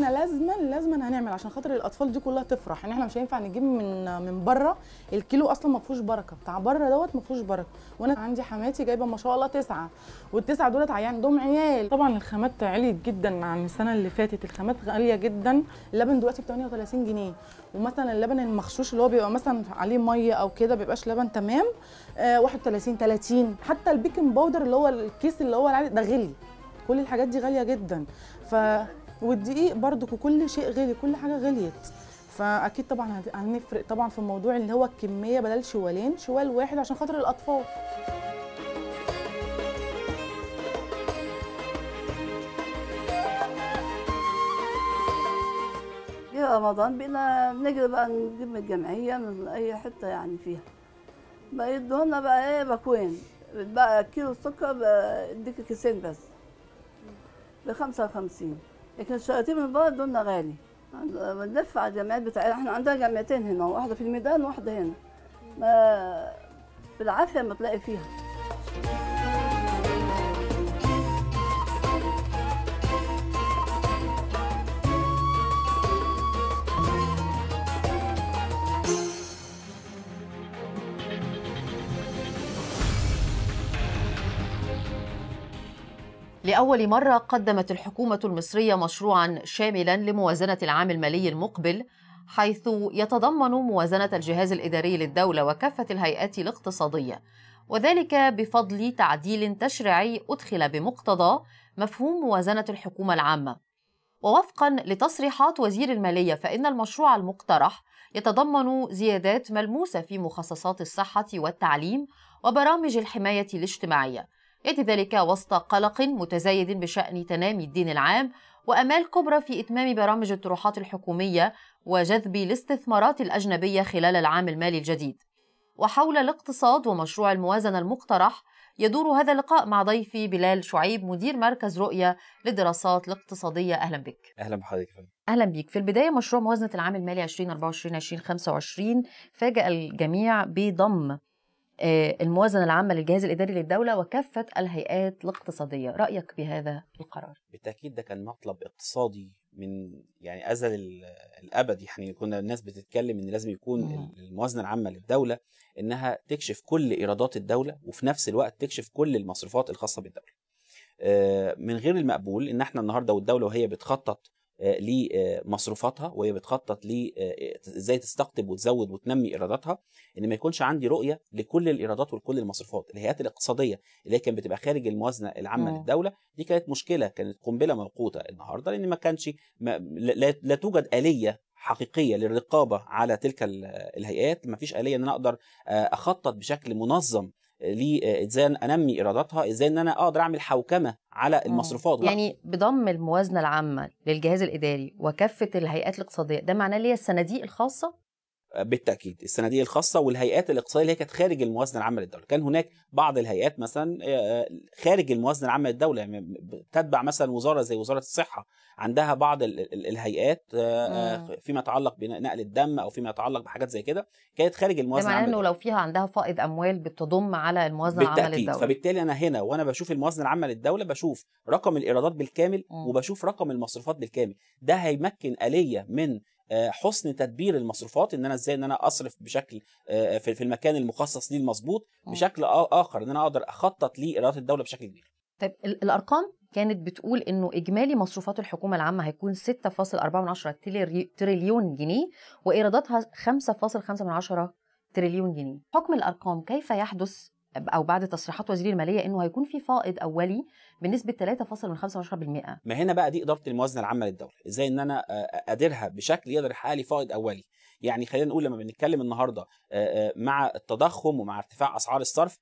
إحنا لازما لازما هنعمل عشان خاطر الأطفال دي كلها تفرح. يعني إحنا مش هينفع نجيب من من بره. الكيلو أصلا ما فيهوش بركة. بتاع بره دوت ما فيهوش بركة. وأنا عندي حماتي جايبة ما شاء الله تسعة. والتسعة دولت عندهم عيال. طبعا الخامات عليت جدا عن السنة اللي فاتت. الخامات غالية جدا. اللبن دلوقتي ب 38 جنيه. ومثلا اللبن المغشوش اللي هو بيبقى مثلا عليه مية أو كده بيبقاش لبن تمام. آه 31 30 حتى ال baking powder اللي هو الكيس اللي هو ده غلي. كل الحاجات دي غالية جدا. ف والدقيق برضو وكل شيء غلي كل حاجة غليت. فأكيد طبعا هنفرق طبعا في موضوع اللي هو الكمية بدل شوالين شوال واحد عشان خاطر الأطفال. جه رمضان بقينا بنجري بقى نجيب من الجمعية من أي حتة يعني فيها. بقى يدونا بقى إيه باكوين بقى كيلو السكر بقى يديك كيسين بس. بخمسة وخمسين. لكن الشراتين من بره ادونا غالي بنلف على الجامعات بتاعتنا إحنا عندنا جامعتين هنا واحدة في الميدان وواحدة هنا. ما بالعافية ما تلاقي فيها. لأول مرة قدمت الحكومة المصرية مشروعا شاملا لموازنة العام المالي المقبل حيث يتضمن موازنة الجهاز الإداري للدولة وكافة الهيئات الاقتصادية. وذلك بفضل تعديل تشريعي أدخل بمقتضى مفهوم موازنة الحكومة العامة. ووفقا لتصريحات وزير المالية فإن المشروع المقترح يتضمن زيادات ملموسة في مخصصات الصحة والتعليم وبرامج الحماية الاجتماعية. يأتي ذلك وسط قلق متزايد بشأن تنامي الدين العام وأمال كبرى في إتمام برامج الطروحات الحكومية وجذب الاستثمارات الأجنبية خلال العام المالي الجديد. وحول الاقتصاد ومشروع الموازنة المقترح يدور هذا اللقاء مع ضيفي بلال شعيب مدير مركز رؤية للدراسات الاقتصادية أهلا بك. أهلا بحضرتك أهلا بيك في البداية مشروع موازنة العام المالي 2024-2025 فاجأ الجميع بضم الموازنة العامة للجهاز الإداري للدولة وكافة الهيئات الاقتصادية رأيك بهذا القرار؟ بالتأكيد ده كان مطلب اقتصادي من يعني أزل ال- الأبد يعني كنا الناس بتتكلم إن لازم يكون مم. الموازنة العامة للدولة إنها تكشف كل إيرادات الدولة وفي نفس الوقت تكشف كل المصروفات الخاصة بالدولة. آه، من غير المقبول إن إحنا النهارده والدولة وهي بتخطط آه، لمصروفاتها وهي بتخطط ل آه، إزاي تستقطب وتزود وتنمي إيراداتها إن ما يكونش عندي رؤية لكل الإيرادات ولكل المصروفات الهيئات الاقتصادية اللي هي كانت بتبقى خارج الموازنة العامة مم. للدولة دي كانت مشكلة كانت قنبلة موقوتة النهارده لأن ما كانش ما لا, لا توجد آلية حقيقية للرقابة على تلك ال- الهيئات ما فيش آلية إن أنا أقدر آه، أخطط بشكل منظم لازاي أنمي إيراداتها إزاي إن أنا أقدر أعمل حوكمة على المصروفات يعني بضم الموازنة العامة للجهاز الإداري وكافة الهيئات الاقتصادية ده معناه هي الصناديق الخاصة؟ بالتأكيد. الصناديق الخاصة والهيئات الاقتصادية اللي هي كانت خارج الموازنة العامة للدولة. كان هناك بعض الهيئات مثلا آه، خارج الموازنة العامة للدولة. يعني تتبع مثلا وزارة زي وزارة الصحة عندها بعض ال- ال- الهيئات آه، آه،. فيما يتعلق بنقل الدم أو فيما يتعلق بحاجات زي كده. كانت خارج الموازنة العامة إنه لو فيها عندها فائض أموال بتضم على الموازنة العامة للدولة. فبالتالي أنا هنا وأنا بشوف الموازنة العامة للدولة بشوف رقم الإيرادات بالكامل. وبشوف رقم المصروفات بالكامل. ده هيمكن آلية من آه، حسن تدبير المصروفات إن أنا إزاي إن أنا أصرف بشكل آه، في المكان المخصص ليه المظبوط. بشكل آخر إن أنا أقدر أخطط لايرادات الدولة بشكل كبير طيب ال- الأرقام كانت بتقول إنه إجمالي مصروفات الحكومة العامة هيكون 6.4 تريلي- تريليون جنيه وإيراداتها 5.5 تريليون جنيه حكم الأرقام كيف يحدث أو بعد تصريحات وزير المالية إنه هيكون في فائض أولي بنسبة 3.5% ما هنا بقى دي إدارة الموازنة العامة للدولة إزاي إن أنا أديرها بشكل يقدر يحقق لي فائض أولي؟ يعني خلينا نقول لما بنتكلم النهارده مع التضخم ومع ارتفاع أسعار الصرف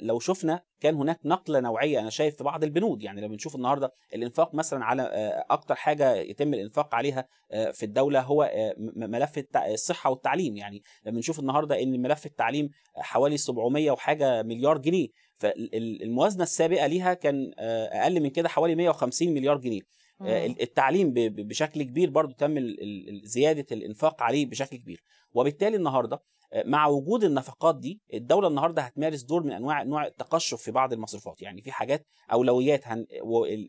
لو شفنا كان هناك نقلة نوعية أنا شايف في بعض البنود. يعني لما بنشوف النهارده الإنفاق مثلا على آه، أكتر حاجة يتم الإنفاق عليها آه، في الدولة هو آه، ملف الصحة والتعليم. يعني لما نشوف النهارده إن ملف التعليم حوالي 700 وحاجة مليار جنيه فالموازنة السابقة ليها كان آه، أقل من كده حوالي 150 مليار جنيه. آه، التعليم بشكل كبير برضو تم زيادة الإنفاق عليه بشكل كبير. وبالتالي النهارده آه، مع وجود النفقات دي الدولة النهارده هتمارس دور من أنواع نوع التقشف في بعض المصروفات. يعني في حاجات أولويات هن...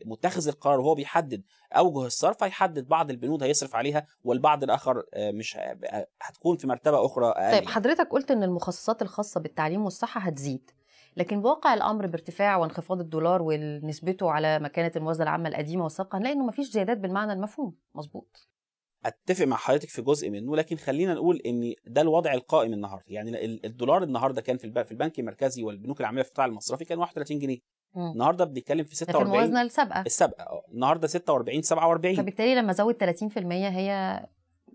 متخذ القرار وهو بيحدد أوجه الصرف هيحدد بعض البنود هيصرف عليها والبعض الآخر آه، مش هتكون في مرتبة أخرى أقل. طيب. حضرتك قلت إن المخصصات الخاصة بالتعليم والصحة هتزيد لكن بواقع الأمر بارتفاع وانخفاض الدولار ونسبته على مكانة الموازنة العامة القديمة والسابقة هنلاقي إنه مفيش زيادات بالمعنى المفهوم. مظبوط. أتفق مع حضرتك في جزء منه لكن خلينا نقول إن ده الوضع القائم النهارده. يعني ال- الدولار النهارده كان في في البنك المركزي والبنوك العامله في القطاع المصرفي كان 31 جنيه. النهارده بنتكلم في ده في 46 الموازنة السابقة. السابقة آه. النهارده 46 47 فبالتالي لما زود 30% هي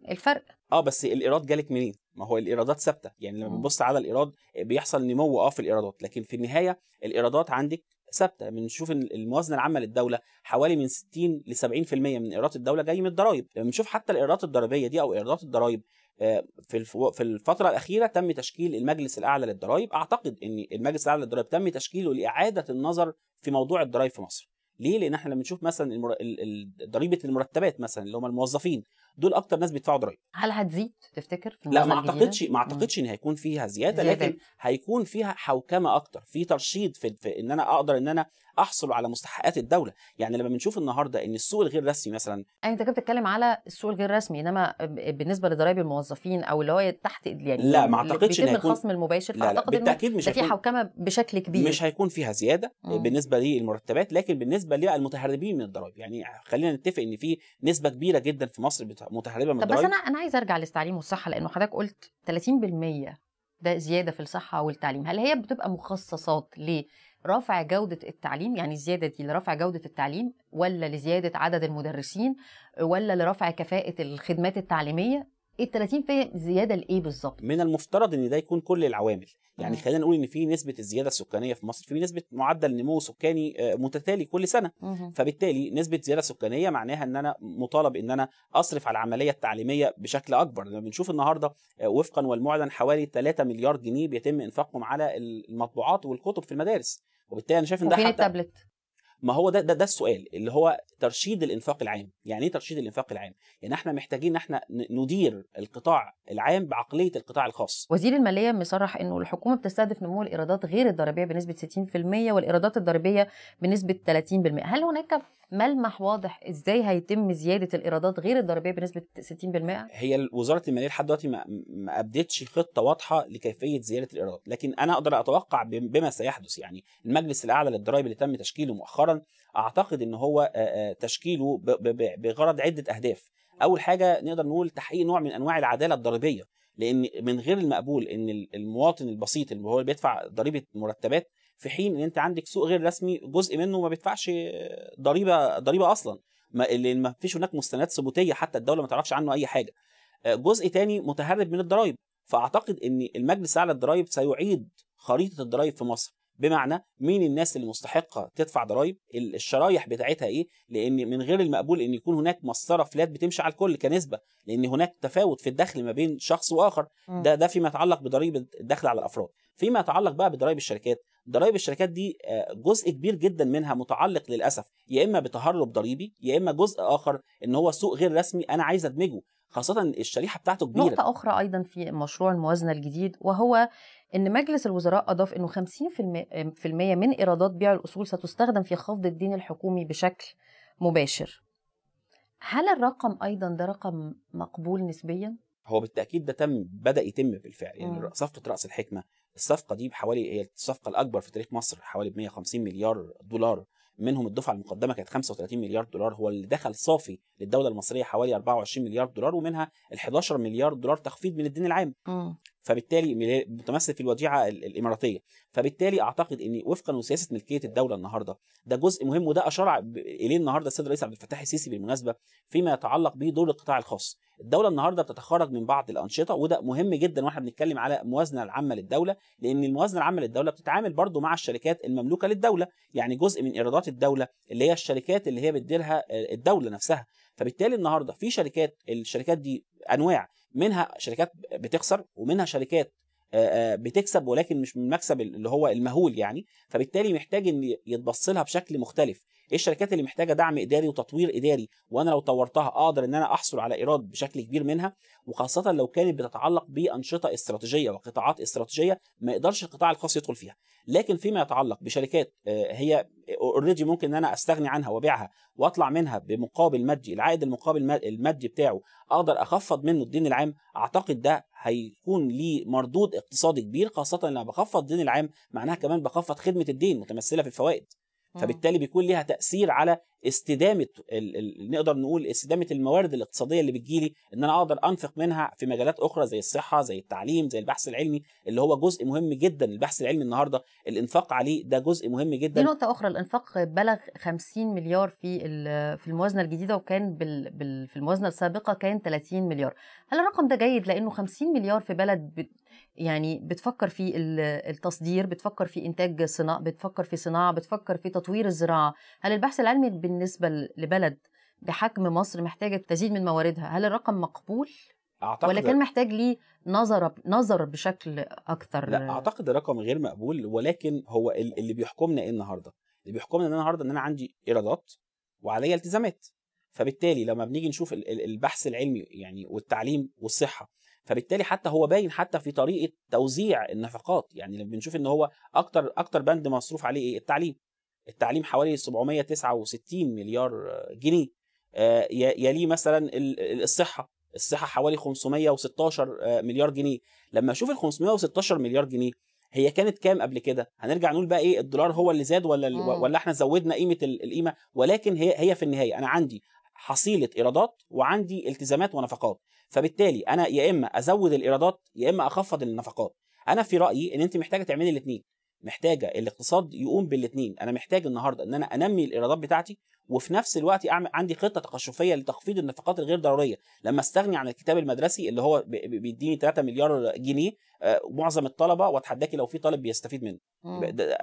الفرق. آه بس الإيراد جالك منين؟ ما هو الإيرادات ثابتة. يعني لما. بنبص على الإيراد بيحصل نمو آه في الإيرادات. لكن في النهاية الإيرادات عندك ثابتة بنشوف الموازنة العامة للدولة حوالي من 60 ل 70% من إيرادات الدولة جاي من الضرائب لما بنشوف حتى الإيرادات الضريبية دي أو إيرادات الضرائب آه، في في الفترة الأخيرة تم تشكيل المجلس الأعلى للضرائب أعتقد إن المجلس الأعلى للضرائب تم تشكيله لإعادة النظر في موضوع الضرائب في مصر. ليه؟ لأن إحنا لما بنشوف مثلا ضريبة المرتبات مثلا اللي هم الموظفين دول أكتر ناس بيدفعوا ضرائب هل هتزيد تفتكر في لا ما؟ أعتقدش ما أعتقدش إن هيكون فيها زيادة زيادة. لكن هيكون فيها حوكمة أكتر في ترشيد في, في إن أنا أقدر إن أنا أحصل على مستحقات الدولة. يعني لما بنشوف النهارده إن السوق الغير رسمي مثلا يعني أنت كده بتتكلم على السوق الغير رسمي إنما بالنسبة لضرائب الموظفين أو اللي هو تحت يعني لا، ما إن بيتم هيكون- الخصم المباشر لا لا بالتأكيد مش ده في هيكون حوكمة بشكل كبير. مش هيكون فيها زيادة مم. بالنسبة للمرتبات لكن بالنسبة للمتهربين من الضرائب. يعني خلينا نتفق إن في نسبة كبيرة جدا في مصر متهربة من طب بس الضرائب. أنا أنا عايز أرجع للتعليم والصحة لأنه حضرتك قلت 30% ده زيادة في الصحة والتعليم. هل هي بتبقى مخصصات لرفع جودة التعليم يعني الزيادة دي لرفع جودة التعليم ولا لزيادة عدد المدرسين ولا لرفع كفاءة الخدمات التعليمية؟ ال 30% زيادة لإيه بالظبط؟ من المفترض إن ده يكون كل العوامل. يعني. خلينا نقول إن في نسبة الزيادة السكانية في مصر في نسبة معدل نمو سكاني آه، متتالي كل سنة. فبالتالي نسبة زيادة سكانية معناها إن أنا مطالب إن أنا أصرف على العملية التعليمية بشكل أكبر. لما بنشوف النهارده آه، وفقا والمعلن حوالي 3 مليار جنيه بيتم إنفاقهم على المطبوعات والكتب في المدارس. وبالتالي أنا شايف إن ده حتى التابلت؟ ما هو ده, ده ده السؤال اللي هو ترشيد الإنفاق العام. يعني إيه ترشيد الإنفاق العام؟ يعني إحنا محتاجين إن إحنا ندير القطاع العام بعقلية القطاع الخاص. وزير المالية مصرح إنه الحكومة بتستهدف نمو الإيرادات غير الضريبية بنسبة 60% والإيرادات الضريبية بنسبة 30% هل هناك ملمح واضح إزاي هيتم زيادة الإيرادات غير الضريبية بنسبة 60% هي وزارة المالية لحد دلوقتي ما, ابدتش خطة واضحة لكيفية زيادة الإيرادات لكن أنا أقدر أتوقع بم- بما سيحدث يعني المجلس الأعلى للضرائب اللي تم تشكيله مؤخرا أعتقد إن هو تشكيله بغرض عدة أهداف. أول حاجة نقدر نقول تحقيق نوع من أنواع العدالة الضريبية لأن من غير المقبول إن ال- المواطن البسيط اللي هو بيدفع ضريبة مرتبات في حين إن أنت عندك سوق غير رسمي جزء منه ما بيدفعش ضريبة ضريبة أصلا. ما اللي ما فيش هناك مستندات ثبوتية حتى الدولة ما تعرفش عنه أي حاجة. آه، جزء تاني متهرب من الضرائب فأعتقد إن المجلس الاعلى للضرائب سيعيد خريطة الضرائب في مصر. بمعنى مين الناس اللي مستحقة تدفع ضرائب ال- الشرايح بتاعتها إيه؟ لأن من غير المقبول إن يكون هناك مسطره فلات بتمشي على الكل كنسبة لأن هناك تفاوت في الدخل ما بين شخص وآخر. ده ده فيما يتعلق بضريبة الدخل على الأفراد. فيما يتعلق بقى بضرائب الشركات ضرائب الشركات دي آه، جزء كبير جدا منها متعلق للأسف يا إما بتهرب ضريبي يا إما جزء آخر إن هو سوق غير رسمي أنا عايز أدمجه. خاصة الشريحة بتاعته كبيرة نقطة أخرى أيضا في مشروع الموازنة الجديد وهو أن مجلس الوزراء أضاف أنه 50% في المية من إيرادات بيع الأصول ستستخدم في خفض الدين الحكومي بشكل مباشر هل الرقم أيضا ده رقم مقبول نسبيا؟ هو بالتأكيد ده تم بدأ يتم بالفعل يعني مم. صفقة رأس الحكمة الصفقة دي بحوالي هي الصفقة الأكبر في تاريخ مصر حوالي ب 150 مليار دولار منهم الدفعة المقدمة كانت 35 مليار دولار هو اللي دخل صافي للدولة المصرية حوالي 24 مليار دولار ومنها ال 11 مليار دولار تخفيض من الدين العام. فبالتالي متمثل في الوديعة ال- الإماراتية. فبالتالي أعتقد إن وفقا لسياسة ملكية الدولة النهارده ده جزء مهم وده أشار إليه النهارده السيد الرئيس عبد الفتاح السيسي بالمناسبة فيما يتعلق بدور القطاع الخاص. الدولة النهارده بتتخرج من بعض الأنشطة وده مهم جدا وإحنا بنتكلم على الموازنة العامة للدولة لأن الموازنة العامة للدولة بتتعامل برضو مع الشركات المملوكة للدولة يعني جزء من إيرادات الدولة اللي هي الشركات اللي هي بتديرها الدولة نفسها. فبالتالي النهارده في شركات الشركات دي أنواع منها شركات بتخسر ومنها شركات بتكسب ولكن مش من المكسب اللي هو المهول يعني. فبالتالي محتاج إن يتبص لها بشكل مختلف. إيه الشركات اللي محتاجة دعم إداري وتطوير إداري؟ وأنا لو طورتها أقدر إن أنا أحصل على إيراد بشكل كبير منها وخاصة لو كانت بتتعلق بأنشطة استراتيجية وقطاعات استراتيجية ما يقدرش القطاع الخاص يدخل فيها. لكن فيما يتعلق بشركات آه، هي اوريدي ممكن إن أنا أستغني عنها وأبيعها وأطلع منها بمقابل مادي العائد المقابل المادي بتاعه أقدر أخفض منه الدين العام أعتقد ده هيكون ليه مردود اقتصادي كبير خاصة لما بخفض الدين العام معناها كمان بخفض خدمة الدين متمثلة في الفوائد. فبالتالي بيكون ليها تأثير على استدامة نقدر نقول استدامة الموارد الاقتصادية اللي بتجيلي إن أنا أقدر أنفق منها في مجالات أخرى زي الصحة زي التعليم زي البحث العلمي اللي هو جزء مهم جدا البحث العلمي النهارده الإنفاق عليه ده جزء مهم دي جدا نقطة أخرى الإنفاق بلغ 50 مليار في في الموازنة الجديدة وكان بال بال في الموازنة السابقة كان 30 مليار. هل الرقم ده جيد؟ لأنه 50 مليار في بلد يعني بتفكر في ال- التصدير بتفكر في إنتاج صناعة بتفكر في صناعة بتفكر في تطوير الزراعة. هل البحث العلمي بالنسبة ل- لبلد بحجم مصر محتاجة تزيد من مواردها؟ هل الرقم مقبول؟ أعتقد ولا كان محتاج ليه نظر نظر بشكل أكثر؟ لا أعتقد الرقم غير مقبول ولكن هو ال- اللي بيحكمنا إيه النهارده؟ اللي بيحكمنا إن النهارده إن أنا عندي إيرادات وعليا التزامات. فبالتالي لما بنيجي نشوف ال- ال- البحث العلمي يعني والتعليم والصحة فبالتالي حتى هو باين حتى في طريقة توزيع النفقات يعني لما بنشوف إن هو أكتر أكتر بند مصروف عليه إيه؟ التعليم. التعليم حوالي 769 مليار جنيه. آه، يليه مثلا ال- ال- الصحة. الصحة حوالي 516 آه، مليار جنيه. لما أشوف ال 516 مليار جنيه هي كانت كام قبل كده؟ هنرجع نقول بقى إيه الدولار هو اللي زاد ولا. ولا إحنا زودنا قيمة ال- القيمة؟ ولكن هي هي في النهاية. أنا عندي حصيلة إيرادات وعندي التزامات ونفقات. فبالتالي أنا يا إما أزود الإيرادات يا إما أخفض النفقات. أنا في رأيي إن أنت محتاجة تعملي الاثنين محتاجة الاقتصاد يقوم بالاثنين أنا محتاج النهارده إن أنا أنمي الإيرادات بتاعتي وفي نفس الوقت أعمل عندي خطة تقشفية لتخفيض النفقات الغير ضرورية. لما أستغني عن الكتاب المدرسي اللي هو بيديني 3 مليار جنيه آه، معظم الطلبة واتحداكي لو في طالب بيستفيد منه.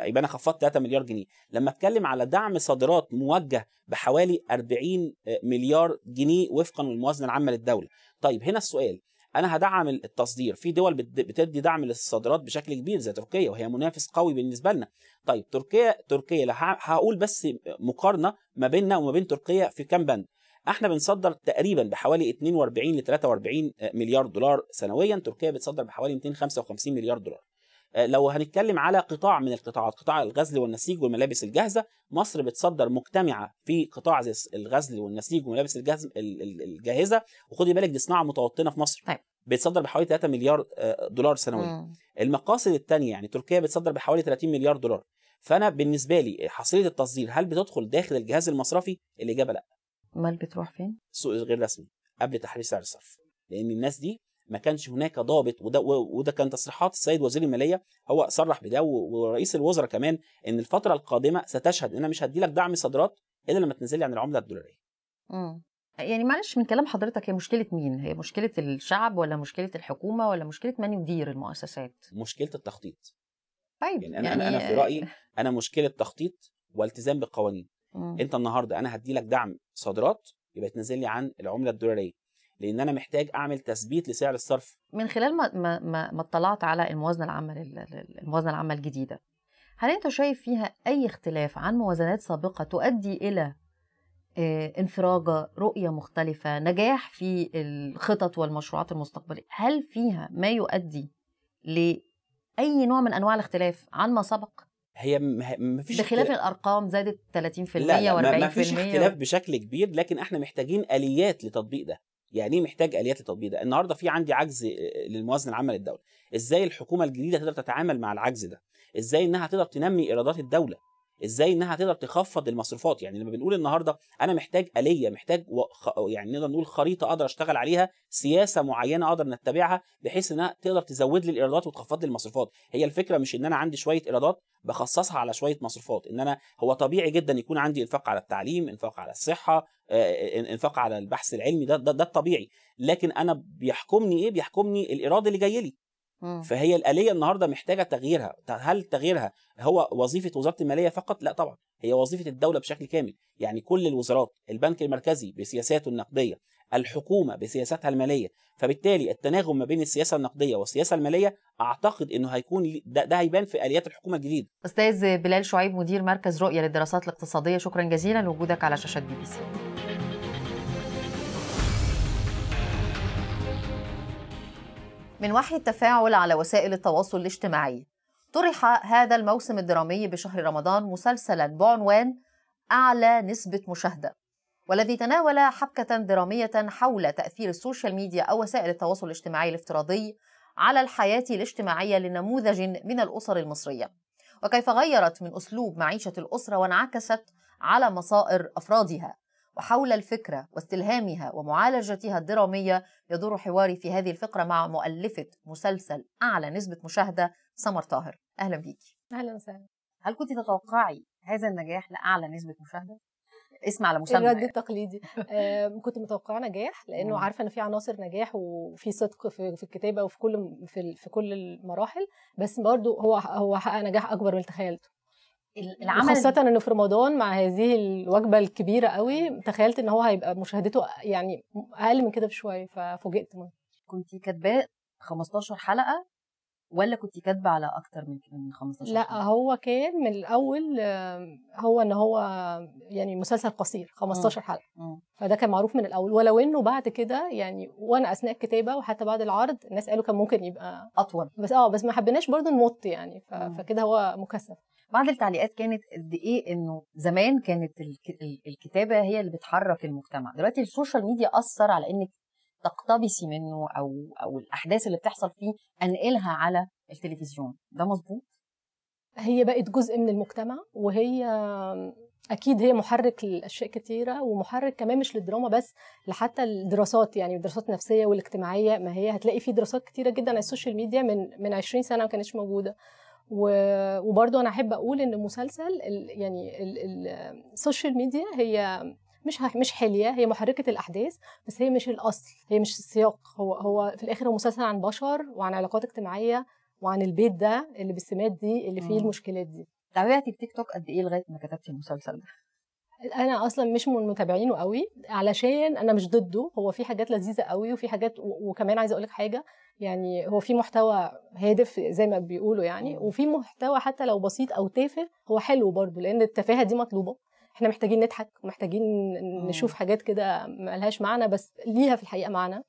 يبقى أنا خفضت 3 مليار جنيه. لما أتكلم على دعم صادرات موجه بحوالي 40 مليار جنيه وفقا للموازنة العامة للدولة. طيب هنا السؤال. أنا هدعم التصدير. في دول بت- بتدي دعم للصادرات بشكل كبير زي تركيا وهي منافس قوي بالنسبة لنا. طيب تركيا تركيا هقول بس مقارنة ما بيننا وما بين تركيا في كام بند. إحنا بنصدر تقريبا بحوالي 42 ل 43 مليار دولار سنويا. تركيا بتصدر بحوالي 255 مليار دولار. لو هنتكلم على قطاع من القطاعات قطاع الغزل والنسيج والملابس الجاهزة مصر بتصدر مجتمعة في قطاع الغزل والنسيج والملابس الجاهز ال- ال- الجاهزة. وخدي بالك دي صناعة متوطنة في مصر. طيب. بتصدر بحوالي 3 مليار آه، دولار سنويا. المقاصد الثانية يعني تركيا بتصدر بحوالي 30 مليار دولار. فأنا بالنسبة لي حصيلة التصدير هل بتدخل داخل الجهاز المصرفي؟ الإجابة لا. امال بتروح فين؟ السوق غير رسمي قبل تحرير سعر الصرف. لأن الناس دي ما كانش هناك ضابط وده وده كان تصريحات السيد وزير المالية هو صرح بده ورئيس الوزراء كمان إن الفترة القادمة ستشهد ان أنا مش هدي لك دعم صادرات إلا لما تنزل لي عن العملة الدولارية مم. يعني معلش من كلام حضرتك هي مشكلة مين؟ هي مشكلة الشعب ولا مشكلة الحكومة ولا مشكلة من يدير المؤسسات؟ مشكلة التخطيط طيب يعني أنا أنا أنا في رأيي أنا مشكلة تخطيط والتزام بالقوانين مم. أنت النهارده أنا هدي لك دعم صادرات يبقى تنزل لي عن العملة الدولارية لأن أنا محتاج أعمل تثبيت لسعر الصرف. من خلال ما ما ما, اطلعت على الموازنة العامة الموازنة العامة الجديدة هل أنت شايف فيها أي اختلاف عن موازنات سابقة تؤدي إلى آه، انفراجة رؤية مختلفة نجاح في الخطط والمشروعات المستقبلية؟ هل فيها ما يؤدي لأي نوع من أنواع الاختلاف عن ما سبق؟ هي ما فيش بخلاف الأرقام زادت 30% لا لا ما- ما و40% فيش اختلاف بشكل كبير لكن إحنا محتاجين آليات لتطبيق ده. يعني إيه محتاج آليات لتطبيق ده؟ النهارده في عندي عجز آه، للموازنة العامة للدولة. إزاي الحكومة الجديدة تقدر تتعامل مع العجز ده؟ إزاي إنها تقدر تنمي إيرادات الدولة؟ إزاي إنها تقدر تخفض المصروفات؟ يعني لما بنقول النهارده أنا محتاج آلية محتاج و... خ... يعني نقدر نقول خريطة أقدر أشتغل عليها سياسة معينة أقدر نتبعها بحيث إنها تقدر تزود لي الإيرادات وتخفض لي المصروفات. هي الفكرة مش إن أنا عندي شوية إيرادات بخصصها على شوية مصروفات إن أنا هو طبيعي جدا يكون عندي إنفاق على التعليم إنفاق على الصحة إنفاق على البحث العلمي ده ده, ده الطبيعي. لكن أنا بيحكمني إيه؟ بيحكمني الايراد اللي جاي لي. فهي الآلية النهارده محتاجة تغييرها، هل تغييرها هو وظيفة وزارة المالية فقط؟ لا طبعا، هي وظيفة الدولة بشكل كامل، يعني كل الوزارات، البنك المركزي بسياساته النقدية، الحكومة بسياساتها المالية، فبالتالي التناغم ما بين السياسة النقدية والسياسة المالية أعتقد إنه هيكون ده, ده هيبان في آليات الحكومة الجديدة. أستاذ بلال شعيب مدير مركز رؤية للدراسات الاقتصادية. شكرا جزيلا. لوجودك على شاشات بي بي سي. من وحي التفاعل على وسائل التواصل الاجتماعي. طرح هذا الموسم الدرامي بشهر رمضان مسلسلا بعنوان أعلى نسبة مشاهدة والذي تناول حبكة درامية حول تأثير ال social media أو وسائل التواصل الاجتماعي الافتراضي على الحياة الاجتماعية لنموذج من الأسر المصرية. وكيف غيرت من أسلوب معيشة الأسرة وانعكست على مصائر أفرادها. وحول الفكرة واستلهامها ومعالجتها الدرامية يدور حواري في هذه الفقرة مع مؤلفة مسلسل أعلى نسبة مشاهدة سمر طاهر أهلا بيكي أهلا وسهلا هل كنت تتوقعي هذا النجاح لأعلى نسبة مشاهدة؟ اسم على مسمى الرد. التقليدي كنت متوقعة نجاح لأنه. عارفة إن في عناصر نجاح وفي صدق في, في الكتابة وفي كل في, كل المراحل بس برضو هو هو حقق نجاح أكبر من اللي تخيلته العمل خاصة إنه في رمضان مع هذه الوجبة الكبيرة قوي تخيلت إن هو هيبقى مشاهدته يعني أقل من كده بشوية ففوجئت منه كنت كاتباه 15 حلقة ولا كنت كاتبة على أكتر من من 15 لا حلقة؟ هو كان من الأول هو إن هو يعني مسلسل قصير 15 حلقة. فده كان معروف من الأول ولو إنه بعد كده يعني وأنا أثناء الكتابة وحتى بعد العرض الناس قالوا كان ممكن يبقى أطول بس آه بس ما حبيناش برضو نمط يعني. فكده هو مكثف بعض التعليقات كانت قد إيه إنه زمان كانت الك- ال- الكتابة هي اللي بتحرك المجتمع. دلوقتي السوشيال ميديا أثر على إنك تقتبسي منه أو أو الأحداث اللي بتحصل فيه أنقلها على التلفزيون. ده مظبوط؟ هي بقت جزء من المجتمع وهي أكيد هي محرك لأشياء كتيرة ومحرك كمان مش للدراما بس لحتى الدراسات يعني الدراسات النفسية والاجتماعية. ما هي هتلاقي في دراسات كتيرة جدا على السوشيال ميديا من من 20 سنة ما كانتش موجودة. و- وبرضو أنا أحب أقول إن مسلسل ال- يعني ال- ال- السوشيال ميديا هي مش مش حلية هي محركة الأحداث بس هي مش الأصل هي مش السياق. هو هو في الآخر هو مسلسل عن بشر وعن علاقات اجتماعية وعن البيت ده اللي بالسمات دي اللي فيه. المشكلات دي. تابعتي التيك توك قد إيه لغاية ما كتبتي المسلسل ده؟ أنا أصلا مش من متابعينه قوي علشان أنا مش ضده هو في حاجات لذيذة قوي وفي حاجات وكمان عايزة أقول لك حاجة يعني هو في محتوى هادف زي ما بيقولوا يعني. وفي محتوى حتى لو بسيط أو تافه هو حلو برضه لأن التفاهة دي مطلوبة. إحنا محتاجين نضحك ومحتاجين نشوف حاجات كده ملهاش معنى بس ليها في الحقيقة معنى.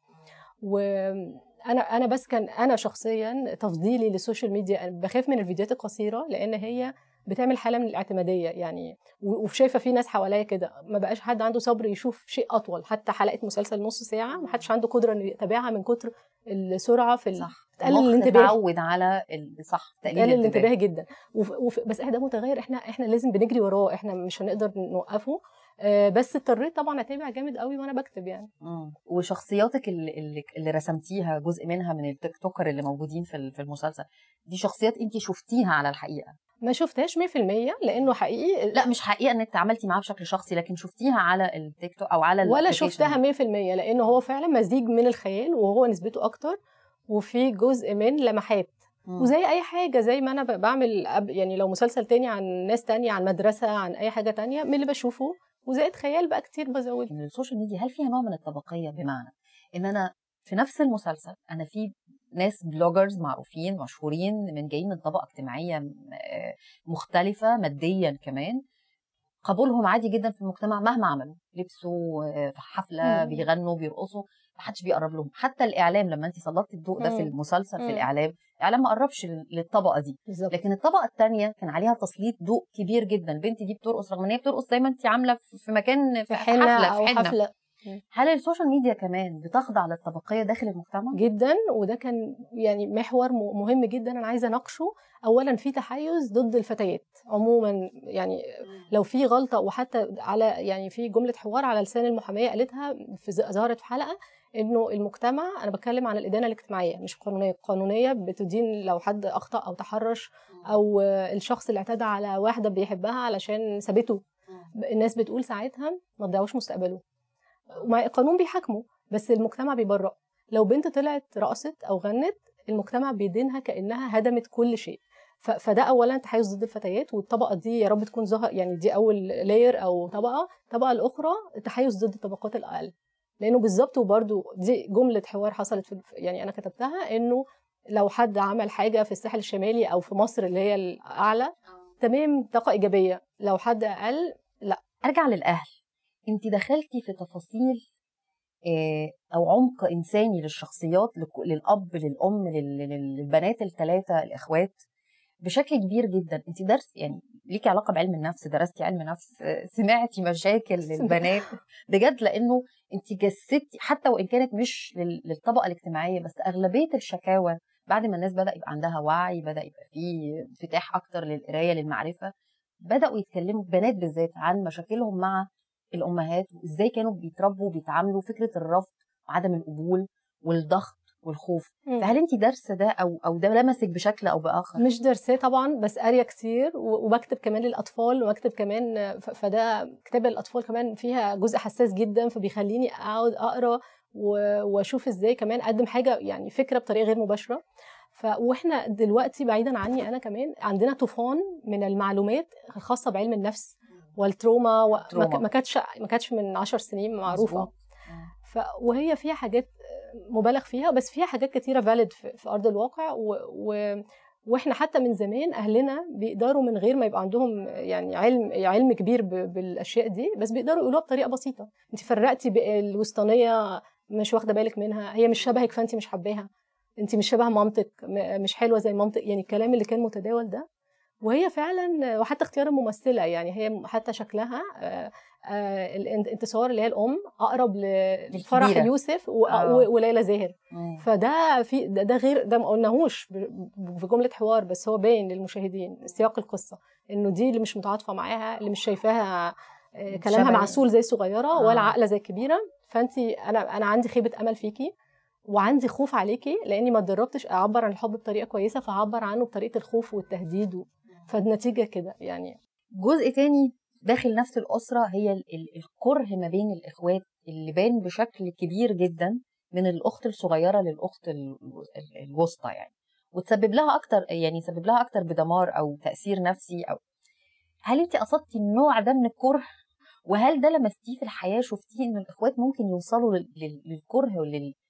وأنا أنا بس كان أنا شخصيا تفضيلي للسوشيال ميديا بخاف من الفيديوهات القصيرة لأن هي بتعمل حالة من الاعتمادية يعني وشايفة في ناس حواليا كده ما بقاش حد عنده صبر يشوف شيء أطول حتى حلقة مسلسل نص ساعة ما حدش عنده قدرة إنه يتابعها من كتر السرعة في. صح تقلل الانتباه. اتعود على. صح تقليل تقلل الانتباه جدا وف... وف... بس ده متغير إحنا إحنا لازم بنجري وراه إحنا مش هنقدر نوقفه بس اضطريت طبعا أتابع جامد قوي وأنا بكتب يعني مم. وشخصياتك اللي, اللي, اللي رسمتيها جزء منها من التيك توكر اللي موجودين في ال- في المسلسل دي شخصيات انت شفتيها على الحقيقة ما شفتهاش 100% لأنه حقيقي لا مش حقيقة إنك تعاملتي معاها بشكل شخصي لكن شفتيها على التيك توك أو على ولا. شفتها 100% لأنه هو فعلا مزيج من الخيال وهو نسبته أكتر وفي جزء من لمحات مم. وزي أي حاجة زي ما أنا بعمل يعني لو مسلسل تاني عن ناس تانية عن مدرسة عن أي حاجة تانية من اللي بشوفه وزائد خيال بقى كتير بزود إن السوشيال ميديا هل فيها نوع من الطبقية بمعنى إن أنا في نفس المسلسل أنا في ناس bloggers معروفين مشهورين من جايين من طبقة اجتماعية آه، مختلفة ماديا كمان قبولهم عادي جدا في المجتمع مهما عملوا لبسوا آه، في حفلة. بيغنوا بيرقصوا محدش بيقرب لهم. حتى الإعلام لما انت سلطتي الضوء ده في. المسلسل في. الإعلام الإعلام ما قربش لل- للطبقة دي. بالظبط. لكن الطبقة الثانية كان عليها تسليط ضوء كبير جدا. البنت دي بترقص رغم إن هي بترقص زي ما انت عاملة في في مكان في حفلة حنة في حنة. حفلة. هل السوشيال ميديا كمان بتخضع للطبقية داخل المجتمع؟ جدا. وده كان يعني محور مهم جدا أنا عايزة أناقشه. اولا في تحيز ضد الفتيات. عموما يعني لو في غلطة وحتى على يعني في جملة حوار على لسان المحامية قالتها في ظهرت في حلقة إنه المجتمع أنا بتكلم عن الإدانة الاجتماعية مش قانونية. قانونية بتدين لو حد أخطأ أو تحرش أو الشخص اللي اعتدى على واحدة بيحبها علشان سابته. الناس بتقول ساعتها ما تضيعوش مستقبله. وما القانون بيحاكمه بس المجتمع بيبرأ. لو بنت طلعت رقصت أو غنت المجتمع بيدينها كأنها هدمت كل شيء. فده اولا تحيز ضد الفتيات والطبقة دي يا رب تكون ظهر يعني دي أول لاير أو طبقة. الطبقه الأخرى التحيز ضد الطبقات الأقل. لأنه بالظبط وبرده دي جملة حوار حصلت في يعني أنا كتبتها إنه لو حد عمل حاجة في الساحل الشمالي أو في مصر اللي هي الأعلى تمام طاقة إيجابية. لو حد أقل أرجع للأهل. انت دخلتي في تفاصيل آه، أو عمق إنساني للشخصيات للأب للأم لل- لل- للبنات الثلاثه الأخوات. بشكل كبير جدا. انت درس يعني ليكي علاقة بعلم النفس درستي علم نفس سمعتي مشاكل للبنات. بجد لأنه انت جسدتي حتى وإن كانت مش لل- للطبقة الاجتماعية بس أغلبية الشكاوى بعد ما الناس بدأ يبقى عندها وعي بدأ يبقى فيه انفتاح أكتر للقراية للمعرفة بدأوا يتكلموا بنات بالذات عن مشاكلهم مع الأمهات وإزاي كانوا بيتربوا وبيتعاملوا فكرة الرفض وعدم القبول والضغط والخوف. مم. فهل انت دارسة ده أو أو ده لمسك بشكل أو بآخر؟ مش درساه طبعا بس قارية كتير وبكتب كمان للأطفال وبكتب كمان فده كتابه للاطفال كمان فيها جزء حساس جدا فبيخليني أقعد أقرأ وأشوف إزاي كمان أقدم حاجة يعني فكرة بطريقة غير مباشرة. ف وإحنا دلوقتي بعيدا عني أنا كمان عندنا طوفان من المعلومات الخاصة بعلم النفس والتروما و- ما كانتش ما كانتش من عشر سنين معروفة. ف... وهي فيها حاجات مبالغ فيها بس فيها حاجات كتيرة فاليد في... أرض الواقع و... و... وإحنا حتى من زمان أهلنا بيقدروا من غير ما يبقى عندهم يعني علم علم كبير. بالأشياء دي بس بيقدروا يقولوها بطريقة بسيطة انت فرقتي الوسطانية مش واخدة بالك منها هي مش شبهك فانت مش حباها انت مش شبه مامتك مش حلوة زي مامتك يعني الكلام اللي كان متداول ده وهي فعلا وحتى اختيار الممثلة يعني هي حتى شكلها آه، الانتصار اللي هي الأم أقرب لفرح. يوسف آه. وليلى زاهر. فده في ده, ده غير ده ما قلناهوش في جملة حوار بس هو باين للمشاهدين سياق القصة إنه دي اللي مش متعاطفة معاها اللي مش شايفاها آه، كلامها معسول زي الصغيرة آه. ولا عاقلة زي الكبيرة فأنت أنا أنا عندي خيبة أمل فيكي وعندي خوف عليكي لأني ما اتدربتش أعبر عن الحب بطريقة كويسة فاعبر عنه بطريقة الخوف والتهديد و... فالنتيجة كده يعني جزء تاني داخل نفس الأسرة هي ال- ال- الكره ما بين الإخوات اللي بان بشكل كبير جدا من الأخت الصغيرة للأخت ال- ال- الوسطى يعني. وتسبب لها أكتر يعني سبب لها أكتر بدمار أو تأثير نفسي أو. هل أنت قصدتي النوع ده من الكره؟ وهل ده لمستيه في الحياة؟ شفتيه إن الإخوات ممكن يوصلوا لل- لل- للكره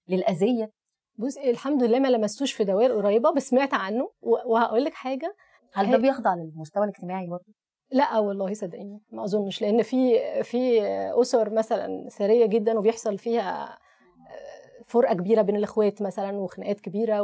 وللأذية بصي الحمد لله ما لمستوش في دوائر قريبة بس سمعت عنه. وهقول لك حاجة. هل ده بيخضع للمستوى الاجتماعي برضه؟ لا والله صدقيني ما أظنش لأن في في أسر مثلا ثرية جدا وبيحصل فيها فرقة كبيرة بين الإخوات مثلا وخناقات كبيرة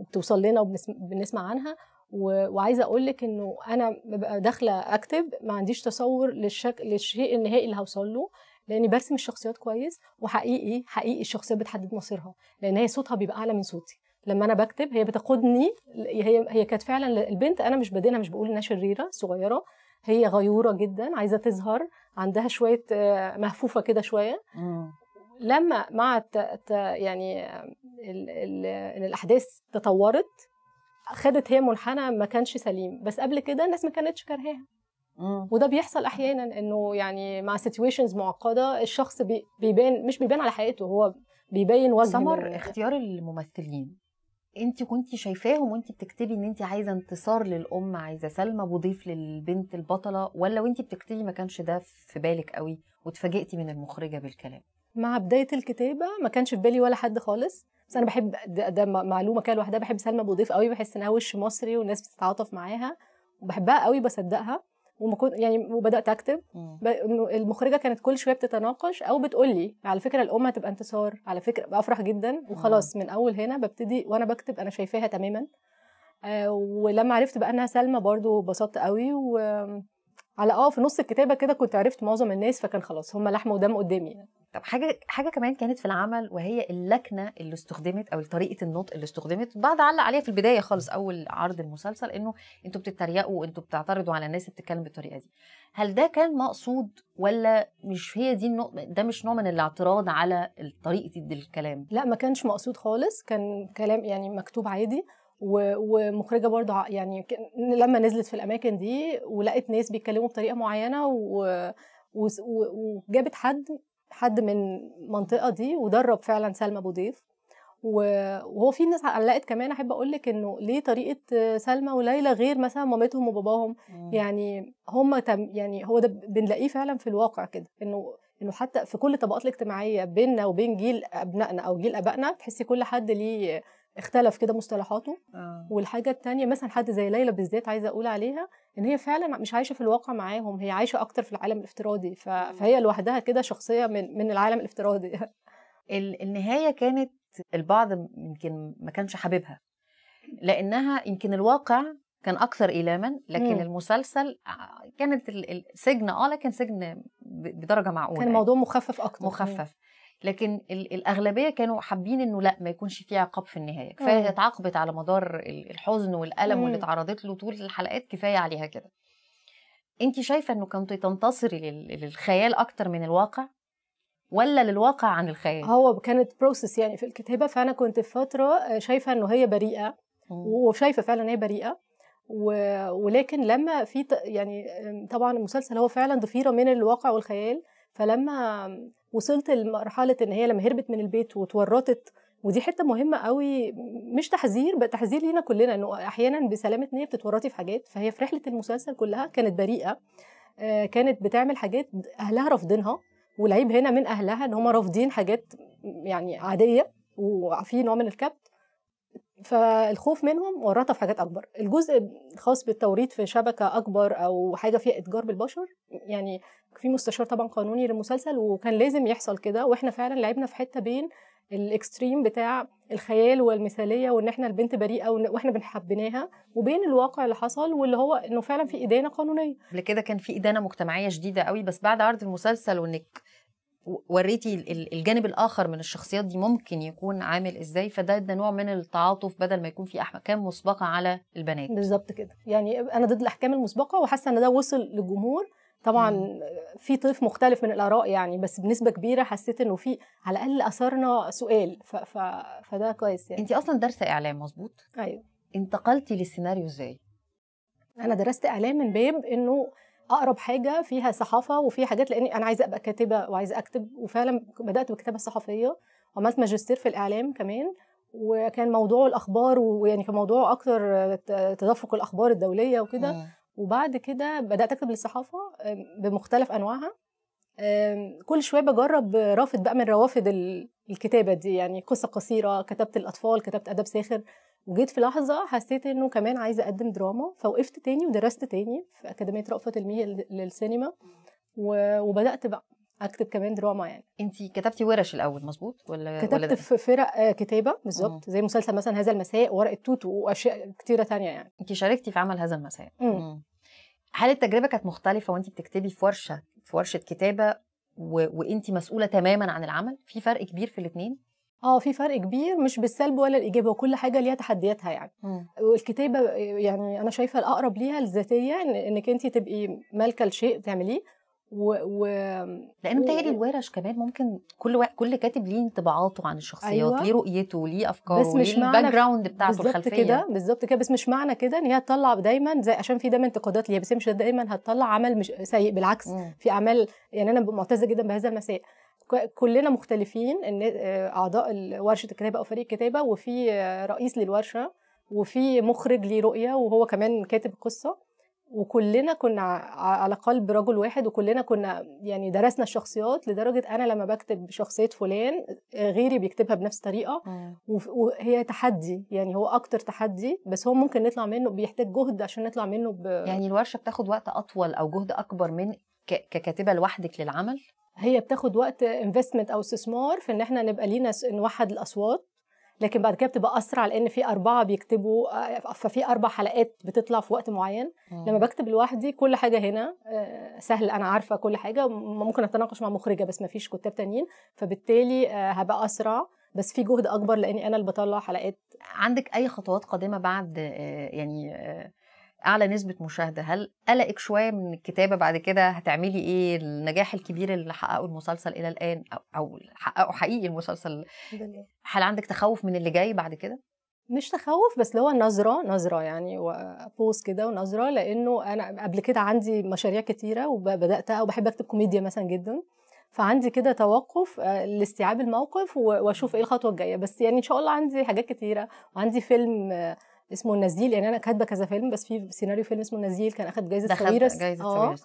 وبتوصل لنا وبنسمع عنها. وعايزة أقول لك إنه أنا ببقى داخلة أكتب ما عنديش تصور للشك... للشيء النهائي اللي هوصل له لأني برسم الشخصيات كويس وحقيقي حقيقي الشخصيات بتحدد مصيرها لأن هي صوتها بيبقى أعلى من صوتي. لما أنا بكتب هي بتقودني هي هي كانت فعلا البنت أنا مش بدينها مش بقول إنها شريرة صغيرة هي غيورة جدا عايزة تظهر عندها شوية آه، مهفوفة كده شوية. لما مع الت... الت... يعني ال... ال... ال... الأحداث تطورت خدت هي منحنى ما كانش سليم. بس قبل كده الناس ما كانتش كارهاها. وده بيحصل أحيانا إنه يعني مع situations معقدة الشخص بي... بيبان مش بيبان على حقيقته هو بيبين وجه سمر اختيار الممثلين. انت كنتي شايفاهم وانت بتكتبي ان انت عايزة انتصار للأم عايزة سلمى بضيف للبنت البطلة ولا وانت بتكتبي ما كانش ده في بالك قوي واتفاجئتي من المخرجة بالكلام؟ مع بداية الكتابة ما كانش في بالي ولا حد خالص. بس أنا بحب ده, ده معلومة كده لوحدها بحب سلمى ابو ضيف قوي بحس إنها وش مصري والناس بتتعاطف معاها وبحبها قوي بصدقها. وما كنت يعني وبدأت أكتب. المخرجة كانت كل شوية بتتناقش أو بتقول لي على فكرة الأم هتبقى انتصار. على فكرة بفرح جدا. وخلاص من أول هنا ببتدي وأنا بكتب أنا شايفاها تماما. آه ولما عرفت بقى إنها سلمى برضو انبسطت قوي. و على آه في نص الكتابة كده كنت عرفت معظم الناس فكان خلاص هم لحمة ودم قدامي يعني. طب حاجة حاجة كمان كانت في العمل وهي اللكنة اللي استخدمت أو طريقة النطق اللي استخدمت. بعد علق عليها في البداية خالص أول عرض المسلسل إنه أنتوا بتتريقوا وأنتوا بتعترضوا على الناس اللي بتتكلم بالطريقة دي. هل ده كان مقصود ولا مش هي دي النوع ده مش نوع من الاعتراض على طريقة الكلام؟ لا ما كانش مقصود خالص كان كلام يعني مكتوب عادي. ومخرجة برضو ع- يعني لما نزلت في الأماكن دي ولقت ناس بيتكلموا بطريقة معينة و- وجابت حد حد من المنطقة دي ودرب فعلا سلمى أبو ضيف. و- وهو في ناس علقت كمان أحب أقول لك إنه ليه طريقة سلمى وليلى غير مثلا مامتهم وباباهم؟ يعني هم تم يعني هو ده بنلاقيه فعلا في الواقع كده إنه إنه حتى في كل الطبقات الاجتماعية بيننا وبين جيل أبنائنا أو جيل آبائنا تحسي كل حد ليه اختلف كده مصطلحاته. والحاجة التانية مثلا حد زي ليلى بالذات عايزة أقول عليها إن هي فعلا مش عايشة في الواقع معاهم هي عايشة أكتر في العالم الافتراضي ف- فهي لوحدها كده شخصية من من العالم الافتراضي. ال- النهاية كانت البعض يمكن ما كانش حاببها لأنها يمكن الواقع كان أكثر إيلاما لكن مم. المسلسل ع- كانت ال- السجن آه لكن سجن بدرجة معقولة كان يعني. الموضوع مخفف أكتر. مخفف. لكن ال- الأغلبية كانوا حابين إنه لأ ما يكونش في عقاب في النهاية كفاية. هي اتعاقبت على مدار ال- الحزن والألم واللي. اتعرضت له طول الحلقات كفاية عليها كده انت شايفة إنه كنت تنتصري لل- للخيال أكتر من الواقع ولا للواقع عن الخيال هو كانت بروسس يعني في الكتابة فأنا كنت في فترة شايفة إنه هي بريئة وشايفة فعلا إن هي بريئة و... ولكن لما في. يعني طبعا المسلسل هو فعلا ضفيرة من الواقع والخيال فلما وصلت لمرحلة إن هي لما هربت من البيت وتورطت. ودي حتة مهمة قوي مش تحذير بقى تحذير لينا كلنا إنه أحيانا بسلامة نيه بتتورطي في حاجات. فهي في رحلة المسلسل كلها كانت بريئة آه، كانت بتعمل حاجات أهلها رافضينها والعيب هنا من أهلها إن هم رافضين حاجات يعني عادية وفي نوع من الكبت. فالخوف منهم ورطها في حاجات أكبر. الجزء الخاص بالتوريط في شبكة أكبر أو حاجة فيها إتجار بالبشر يعني في مستشار طبعا قانوني للمسلسل وكان لازم يحصل كده وإحنا فعلا لعبنا في حتة بين الإكستريم بتاع الخيال والمثالية وإن إحنا البنت بريئة وإحنا بنحبناها وبين الواقع اللي حصل واللي هو إنه فعلا في إدانة قانونية. قبل كده كان في إدانة مجتمعية شديدة قوي بس بعد عرض المسلسل وإنك وريتي ال- ال- الجانب الآخر من الشخصيات دي ممكن يكون عامل إزاي فده ده نوع من التعاطف بدل ما يكون في أحكام مسبقة على البنات. بالظبط كده. يعني أنا ضد الأحكام المسبقة وحاسة إن ده وصل للجمهور طبعا في طيف مختلف من الآراء يعني بس بنسبة كبيرة حسيت إنه في على الأقل أثرنا سؤال. ف... ف... فده كويس يعني. أنت أصلا دارسة إعلام مظبوط؟ أيوه. انتقلتي للسيناريو إزاي؟ أنا درست إعلام من باب إنه أقرب حاجة فيها صحافة وفيها حاجات لأني أنا عايزة أبقى كاتبة وعايزة أكتب وفعلا بدأت بالكتابه الصحفيه وعملت ماجستير في الإعلام كمان وكان موضوعه الأخبار ويعني كان موضوعه أكتر تدفق الأخبار الدولية وكده. وبعد كده بدأت أكتب للصحافة بمختلف أنواعها. كل شوية بجرب رافد بقى من روافد ال- الكتابة دي يعني قصة قصيرة كتبت الأطفال كتبت أدب ساخر. وجيت في لحظة حسيت إنه كمان عايزة أقدم دراما فوقفت تاني ودرست تاني في أكاديمية رأفت الميهي للسينما وبدأت بقى أكتب كمان دراما يعني. أنت كتبتي ورش الأول مظبوط؟ ولا ولا كتبت ده؟ في فرق كتابة بالظبط. زي مسلسل مثلا هذا المساء وورقه توت وأشياء كتيرة تانية يعني. أنت شاركتي في عمل هذا المساء. مم. هل التجربة كانت مختلفة وأنت بتكتبي في ورشة في ورشة كتابة و... وأنت مسؤولة تماما عن العمل؟ في فرق كبير في الاثنين آه في فرق كبير مش بالسلب ولا الإيجاب وكل حاجة ليها تحدياتها يعني. والكتابة يعني أنا شايفة الأقرب ليها الذاتية إن إنك انت تبقي مالكة الشيء بتعمليه و, و... لأن متهيألي و- الورش كمان ممكن كل وا... كل كاتب ليه انطباعاته عن الشخصيات أيوة. ليه رؤيته ليه أفكاره بس مش ليه معنى ال background بتاعته الخلفيه كده بالظبط كده. بس مش معنى كده إن هي تطلع دايما زي عشان في دايما انتقادات ليها بس مش دايما هتطلع عمل مش سيء بالعكس مم. في أعمال يعني أنا معتزة جدا بهذا المساء. كلنا مختلفين إن آه، أعضاء ورشة الكتابة أو فريق الكتابة وفي آه، رئيس للورشة وفي مخرج ليه رؤيه وهو كمان كاتب قصة. وكلنا كنا على قلب رجل واحد وكلنا كنا يعني درسنا الشخصيات لدرجة أنا لما بكتب شخصية فلان آه، غيري بيكتبها بنفس الطريقة وهي تحدي يعني هو أكتر تحدي بس هو ممكن نطلع منه بيحتاج جهد عشان نطلع منه ب... يعني الورشة بتاخد وقت أطول أو جهد أكبر من ك- ككاتبة لوحدك للعمل؟ هي بتاخد وقت انفستمنت أو استثمار في إن إحنا نبقى لينا نوحد الأصوات. لكن بعد كده بتبقى أسرع لأن في أربعة بيكتبوا آه، ففي أربع حلقات بتطلع في وقت معين. لما بكتب لوحدي كل حاجة هنا آه، سهل أنا عارفة كل حاجة. ممكن أتناقش مع مخرجة بس ما فيش كتاب تانيين. فبالتالي آه، هبقى أسرع. بس في جهد أكبر لأني أنا اللي بطلع حلقات. عندك أي خطوات قادمة بعد يعني أعلى نسبة مشاهدة. هل قلقك شوية من الكتابة بعد كده؟ هتعملي إيه؟ النجاح الكبير اللي حققه المسلسل إلى الآن أو أو حققه حقيقي المسلسل. هل عندك تخوف من اللي جاي بعد كده؟ مش تخوف بس اللي هو نظرة نظرة يعني وبوز كده ونظرة لأنه أنا قبل كده عندي مشاريع كتيرة وبدأتها وبحب أكتب كوميديا مثلا جدا. فعندي كده توقف آه، لاستيعاب الموقف وأشوف إيه الخطوة الجاية. بس يعني إن شاء الله عندي حاجات كتيرة. وعندي فيلم آه، اسمه النزيل يعني أنا كاتبة كذا فيلم بس في سيناريو فيلم اسمه النزيل كان أخد ساويرس جايزة آه. آه.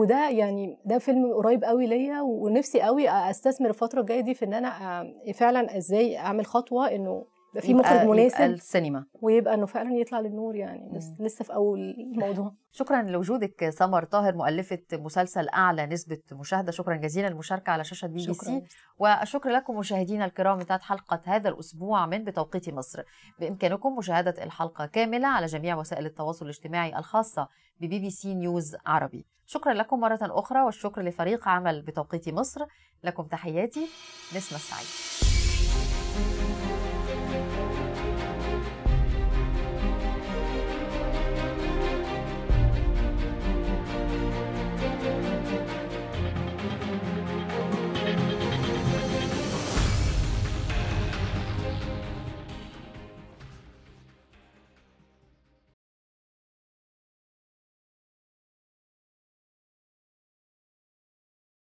وده يعني ده فيلم قريب قوي ليا ونفسي قوي أستثمر الفترة الجاية دي في إن أنا فعلا إزاي أعمل خطوة إنه يبقى في مخرج مناسب السينما. ويبقى إنه فعلا يطلع للنور يعني بس مم. لسه في أول الموضوع. شكرا لوجودك سمر طاهر مؤلفة مسلسل أعلى نسبة مشاهدة. شكرا جزيلا للمشاركة على شاشة بي بي سي. والشكر لكم مشاهدينا الكرام انتهت حلقة هذا الأسبوع من بتوقيت مصر. بإمكانكم مشاهدة الحلقة كاملة على جميع وسائل التواصل الاجتماعي الخاصة ببي بي سي نيوز عربي. شكرا لكم مرة أخرى والشكر لفريق عمل بتوقيت مصر. لكم تحياتي. نسمة السعيد